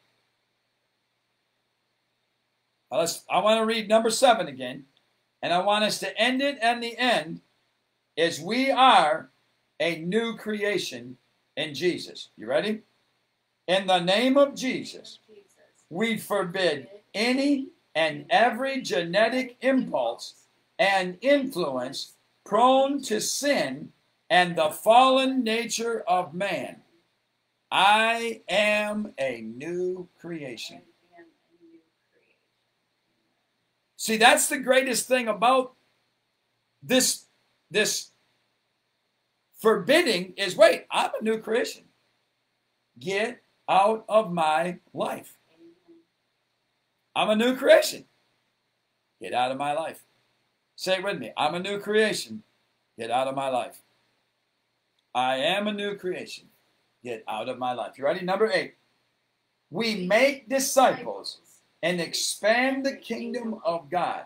[SPEAKER 1] Now let's, I want to read number seven again, and I want us to end it and the end is we are a new creation in Jesus. You ready? In the name of Jesus, we forbid any and every genetic impulse and influence prone to sin and the fallen nature of man. I am a new creation. See, that's the greatest thing about this this forbidding is wait, I'm a new creation. Get out of my life. I'm a new creation. Get out of my life. Say it with me. I'm a new creation. Get out of my life. I am a new creation. Get out of my life. You ready? Number eight. We make disciples and expand the kingdom of God.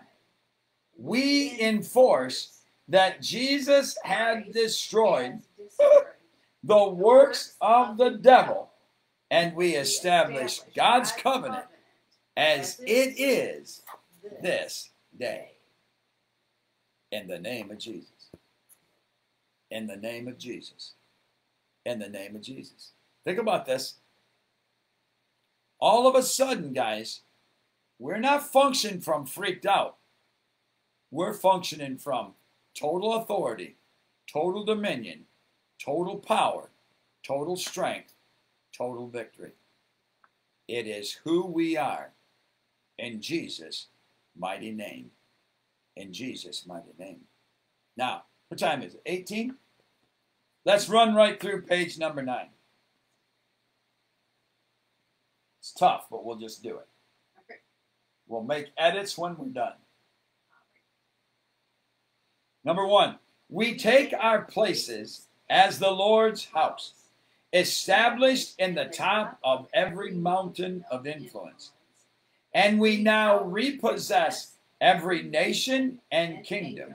[SPEAKER 1] We enforce that Jesus had destroyed the works of the devil, and we establish God's covenant as it is this day. In the name of Jesus. In the name of Jesus. In the name of Jesus. Think about this. All of a sudden, guys, we're not functioning from freaked out. We're functioning from total authority, total dominion, total power, total strength, total victory. It is who we are in Jesus' mighty name. In Jesus' mighty name. Now, what time is it? 18? Let's run right through page number 9. It's tough, but we'll just do it.
[SPEAKER 2] Okay.
[SPEAKER 1] We'll make edits when we're done. Number one, we take our places as the Lord's house, established in the top of every mountain of influence. And we now repossess every nation and kingdom,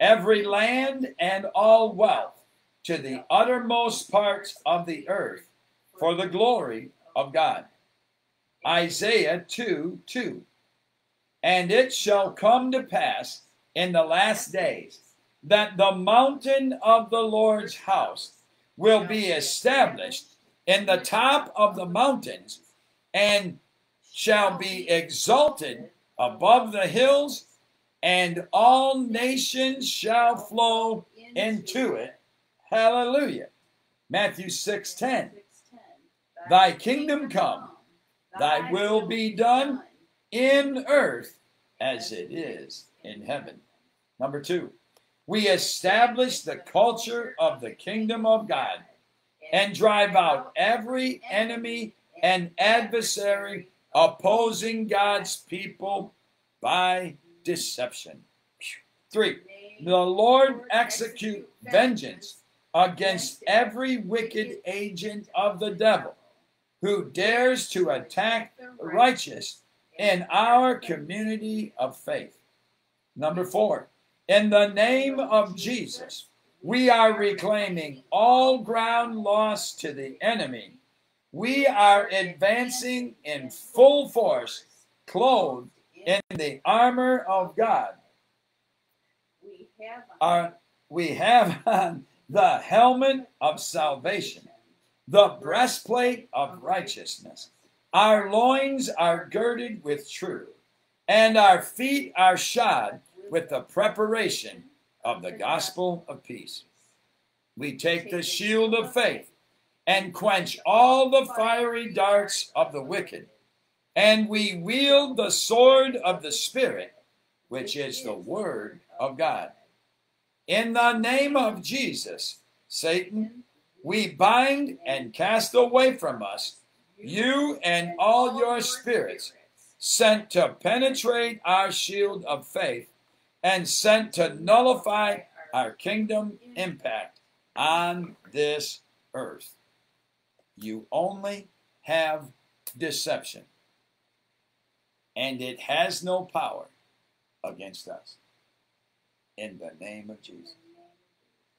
[SPEAKER 1] every land and all wealth to the uttermost parts of the earth for the glory of God. Isaiah 2 2. And it shall come to pass in the last days that the mountain of the Lord's house will be established in the top of the mountains and shall be exalted above the hills, and all nations shall flow into it. Hallelujah. Matthew 6:10. Thy kingdom come, thy will be done in earth as it is in heaven. Number 2. We establish the culture of the kingdom of God and drive out every enemy and adversary opposing God's people by deception. Three, the Lord execute vengeance against every wicked agent of the devil who dares to attack the righteous in our community of faith. Number four, in the name of Jesus, we are reclaiming all ground lost to the enemy. We are advancing in full force, clothed in the armor of God. our we have on the helmet of salvation, the breastplate of righteousness. Our loins are girded with truth, and our feet are shod with the preparation of the gospel of peace. We take the shield of faith and quench all the fiery darts of the wicked, and we wield the sword of the Spirit, which is the word of God. In the name of Jesus, Satan, we bind and cast away from us you and all your spirits sent to penetrate our shield of faith and sent to nullify our kingdom impact on this earth. You only have deception, and it has no power against us. In the name of Jesus.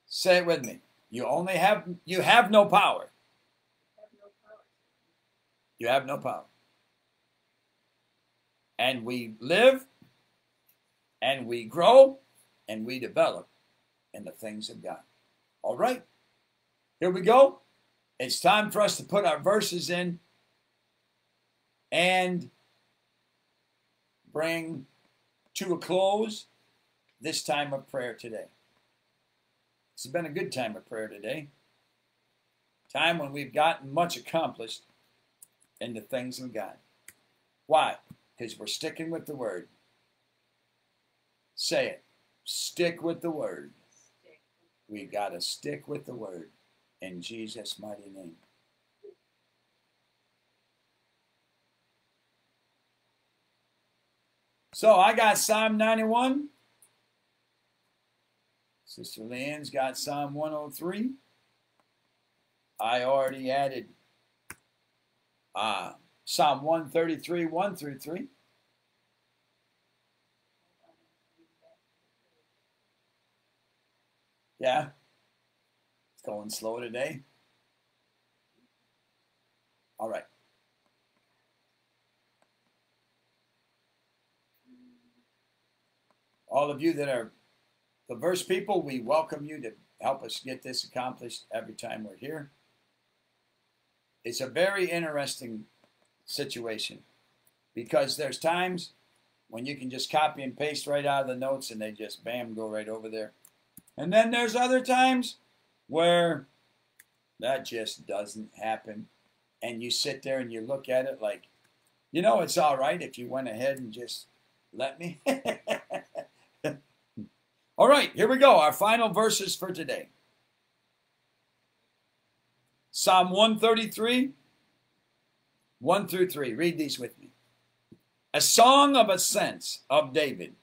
[SPEAKER 1] Say it with me. You only have you have no power.
[SPEAKER 2] have no power.
[SPEAKER 1] You have no power. And we live and we grow and we develop in the things of God. All right. Here we go. It's time for us to put our verses in and bring to a close this time of prayer today. It's been a good time of prayer today. Time when we've gotten much accomplished in the things of God. Why? Because we're sticking with the word. Say it. Stick with the word.
[SPEAKER 2] Stick.
[SPEAKER 1] We got to stick with the word in Jesus' mighty name. So I got Psalm 91. Sister Leanne's got Psalm 103. I already added uh, Psalm 133, 1 through 3. Yeah. Going slow today. All right. All of you that are the verse people, we welcome you to help us get this accomplished every time we're here. It's a very interesting situation because there's times when you can just copy and paste right out of the notes and they just bam go right over there. And then there's other times where that just doesn't happen. And you sit there and you look at it like, you know, it's all right if you went ahead and just let me. all right, here we go. Our final verses for today Psalm 133, 1 through 3. Read these with me. A song of ascents of David.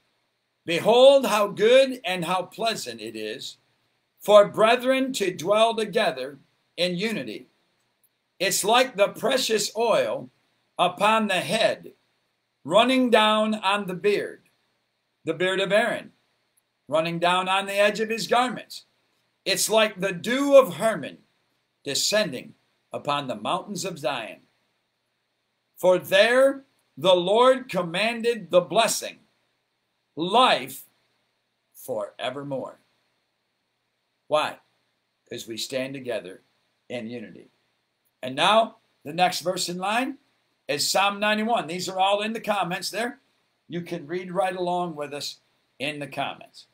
[SPEAKER 1] Behold, how good and how pleasant it is for brethren to dwell together in unity. It's like the precious oil upon the head, running down on the beard, the beard of Aaron, running down on the edge of his garments. It's like the dew of Hermon descending upon the mountains of Zion. For there the Lord commanded the blessing life forevermore. Why? Because we stand together in unity. And now, the next verse in line is Psalm 91. These are all in the comments there. You can read right along with us in the comments.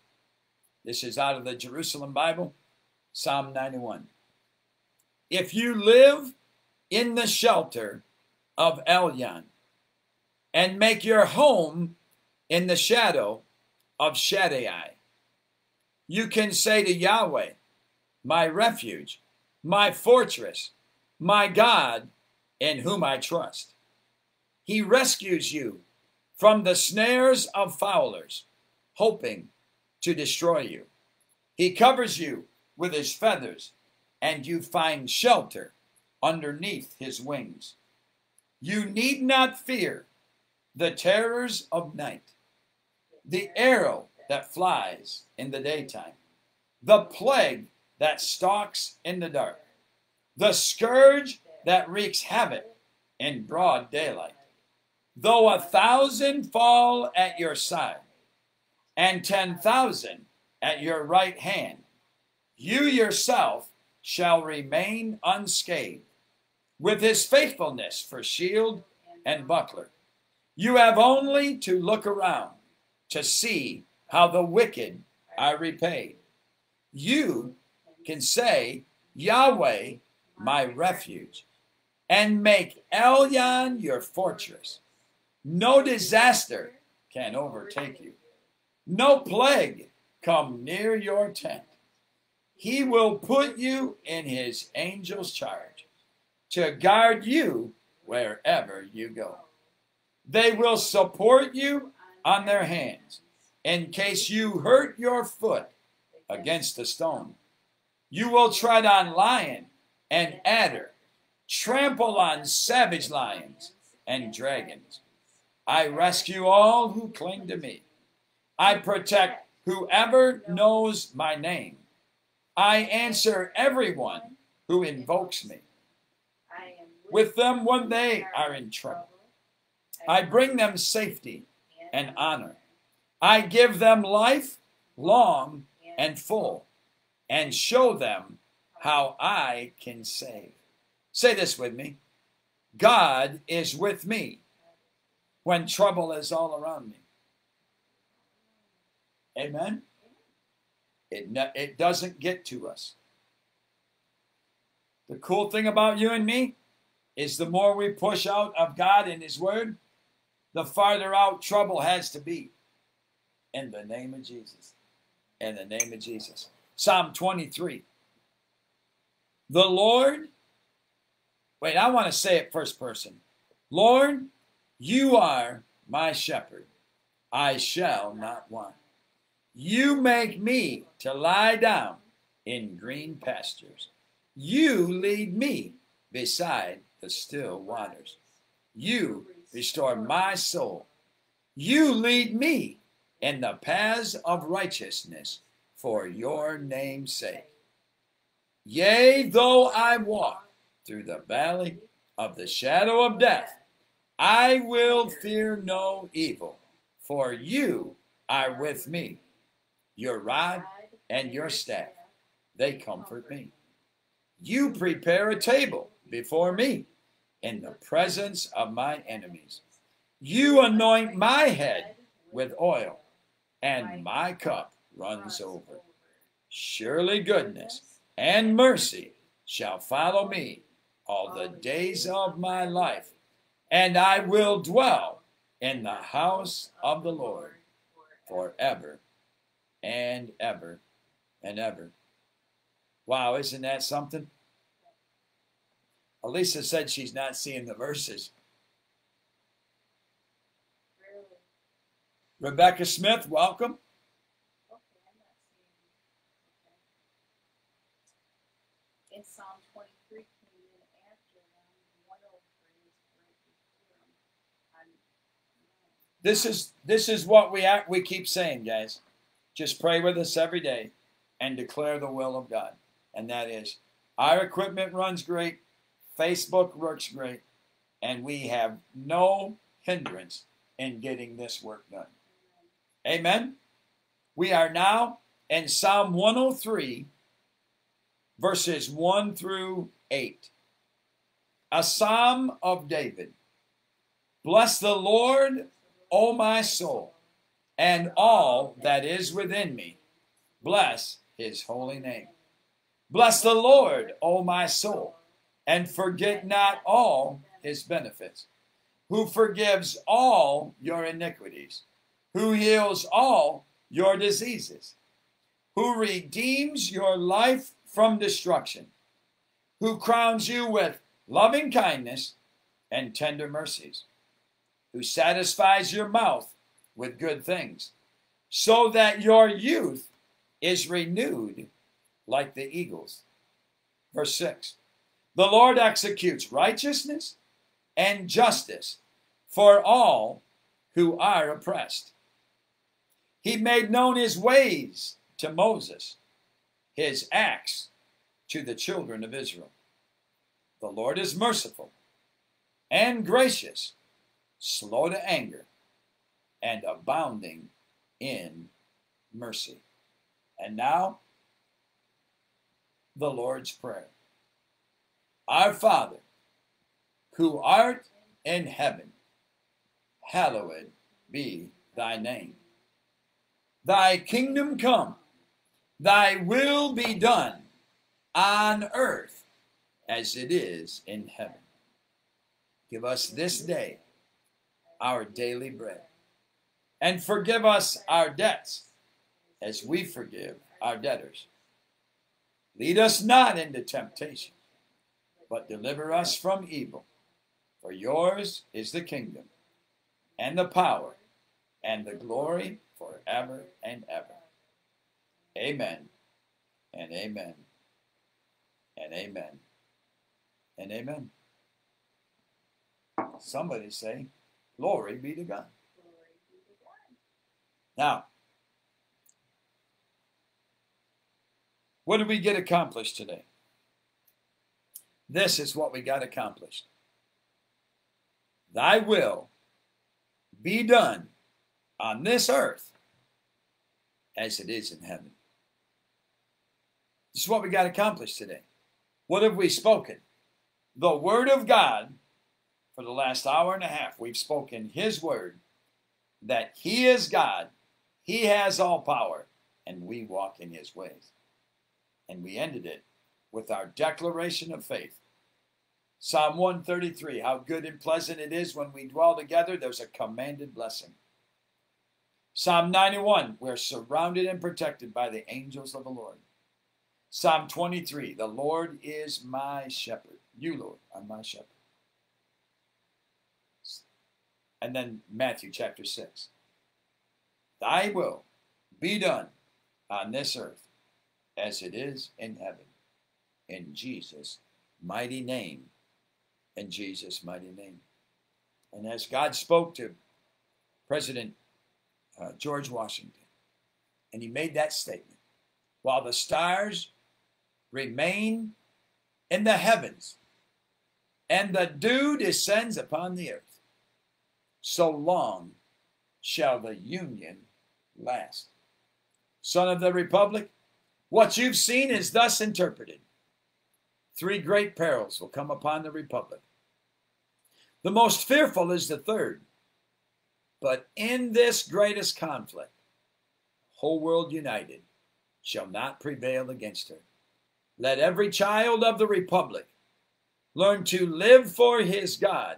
[SPEAKER 1] This is out of the Jerusalem Bible, Psalm 91. If you live in the shelter of Elyon and make your home in the shadow of Shaddai. You can say to Yahweh, my refuge, my fortress, my God, in whom I trust. He rescues you from the snares of fowlers, hoping to destroy you. He covers you with his feathers, and you find shelter underneath his wings. You need not fear the terrors of night, the arrow that flies in the daytime, the plague that stalks in the dark, the scourge that wreaks havoc in broad daylight. Though a thousand fall at your side, and ten thousand at your right hand. You yourself shall remain unscathed, with his faithfulness for shield and buckler. You have only to look around to see how the wicked are repaid. You can say, Yahweh, my refuge, and make Elyon your fortress. No disaster can overtake you. No plague come near your tent. He will put you in his angel's charge to guard you wherever you go. They will support you on their hands in case you hurt your foot against a stone. You will tread on lion and adder, trample on savage lions and dragons. I rescue all who cling to me. I protect whoever knows my name. I answer everyone who invokes me. With them when they are in trouble. I bring them safety and honor. I give them life long and full and show them how I can save. Say this with me God is with me when trouble is all around me. Amen. It, it doesn't get to us. The cool thing about you and me is the more we push out of God and His Word, the farther out trouble has to be. In the name of Jesus. In the name of Jesus. Psalm 23. The Lord, wait, I want to say it first person. Lord, you are my shepherd. I shall not want. You make me to lie down in green pastures. You lead me beside the still waters. You restore my soul. You lead me in the paths of righteousness for your name's sake. Yea, though I walk through the valley of the shadow of death, I will fear no evil, for you are with me. Your rod and your staff, they comfort me. You prepare a table before me in the presence of my enemies. You anoint my head with oil, and my cup runs over. Surely goodness and mercy shall follow me all the days of my life, and I will dwell in the house of the Lord forever and ever and ever. Wow, isn't that something? Elisa said she's not seeing the verses. Rebecca Smith, welcome.
[SPEAKER 2] In Psalm 23 came in after them, 103 is right before them.
[SPEAKER 1] This is this is what we act, we keep saying, guys. Just pray with us every day and declare the will of God. And that is our equipment runs great, Facebook works great, and we have no hindrance in getting this work done. Amen. We are now in Psalm 103, verses 1 through 8. A psalm of David. Bless the Lord, O my soul and all that is within me. Bless his holy name. Bless the Lord, O my soul, and forget not all his benefits, who forgives all your iniquities, who heals all your diseases, who redeems your life from destruction, who crowns you with loving kindness and tender mercies, who satisfies your mouth with good things, so that your youth is renewed like the eagles. Verse 6 The Lord executes righteousness and justice for all who are oppressed. He made known his ways to Moses, his acts to the children of Israel. The Lord is merciful and gracious, slow to anger, and abounding in mercy. And now, the Lord's Prayer. Our Father, who art in heaven, hallowed be thy name. Thy kingdom come, thy will be done on earth as it is in heaven. Give us this day our daily bread, and forgive us our debts as we forgive our debtors. Lead us not into temptation, but deliver us from evil. For yours is the kingdom, and the power, and the glory forever and ever. Amen, and amen, and amen, and amen. Somebody say,
[SPEAKER 2] Glory be to God.
[SPEAKER 1] Now, what did we get accomplished today? This is what we got accomplished. Thy will be done on this earth as it is in heaven. This is what we got accomplished today. What have we spoken? The Word of God for the last hour and a half. We've spoken His Word that He is God, He has all power, and we walk in His ways. And we ended it with our declaration of faith. Psalm 133 How good and pleasant it is when we dwell together. There's a commanded blessing. Psalm 91 We're surrounded and protected by the angels of the Lord. Psalm 23 The Lord is my shepherd. You, Lord, are my shepherd. And then Matthew chapter 6 Thy will be done on this earth as it is in heaven. In Jesus' mighty name. In Jesus' mighty name. And as God spoke to President uh, George Washington, and he made that statement while the stars remain in the heavens and the dew descends upon the earth, so long shall the union last. Son of the Republic, what you've seen is thus interpreted. Three great perils will come upon the Republic. The most fearful is the third. But in this greatest conflict, whole world united shall not prevail against her. Let every child of the Republic learn to live for his God,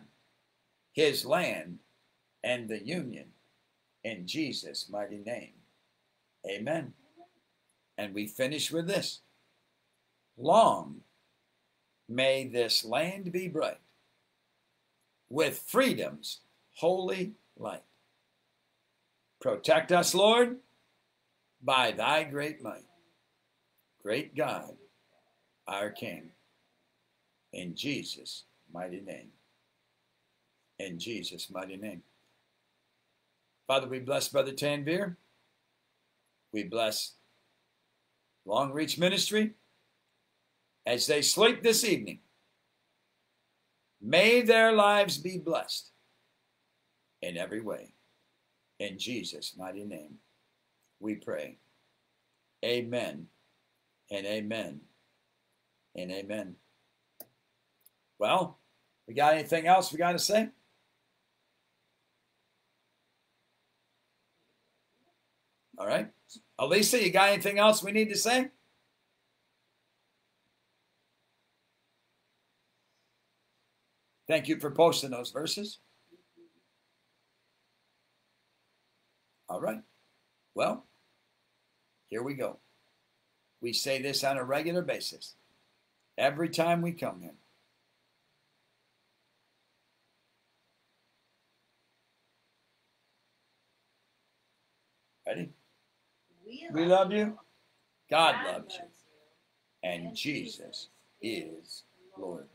[SPEAKER 1] his land, and the Union in Jesus' mighty name. Amen. And we finish with this Long may this land be bright with freedom's holy light. Protect us, Lord, by thy great might. Great God, our King, in Jesus' mighty name. In Jesus' mighty name. Father, we bless Brother Tanvir. We bless Long Reach Ministry as they sleep this evening. May their lives be blessed in every way. In Jesus' mighty name, we pray. Amen and amen and amen. Well, we got anything else we got to say? All right. Elisa, you got anything else we need to say? Thank you for posting those verses. All right. Well, here we go. We say this on a regular basis every time we come here. Ready? We love you. God loves you. And Jesus is Lord.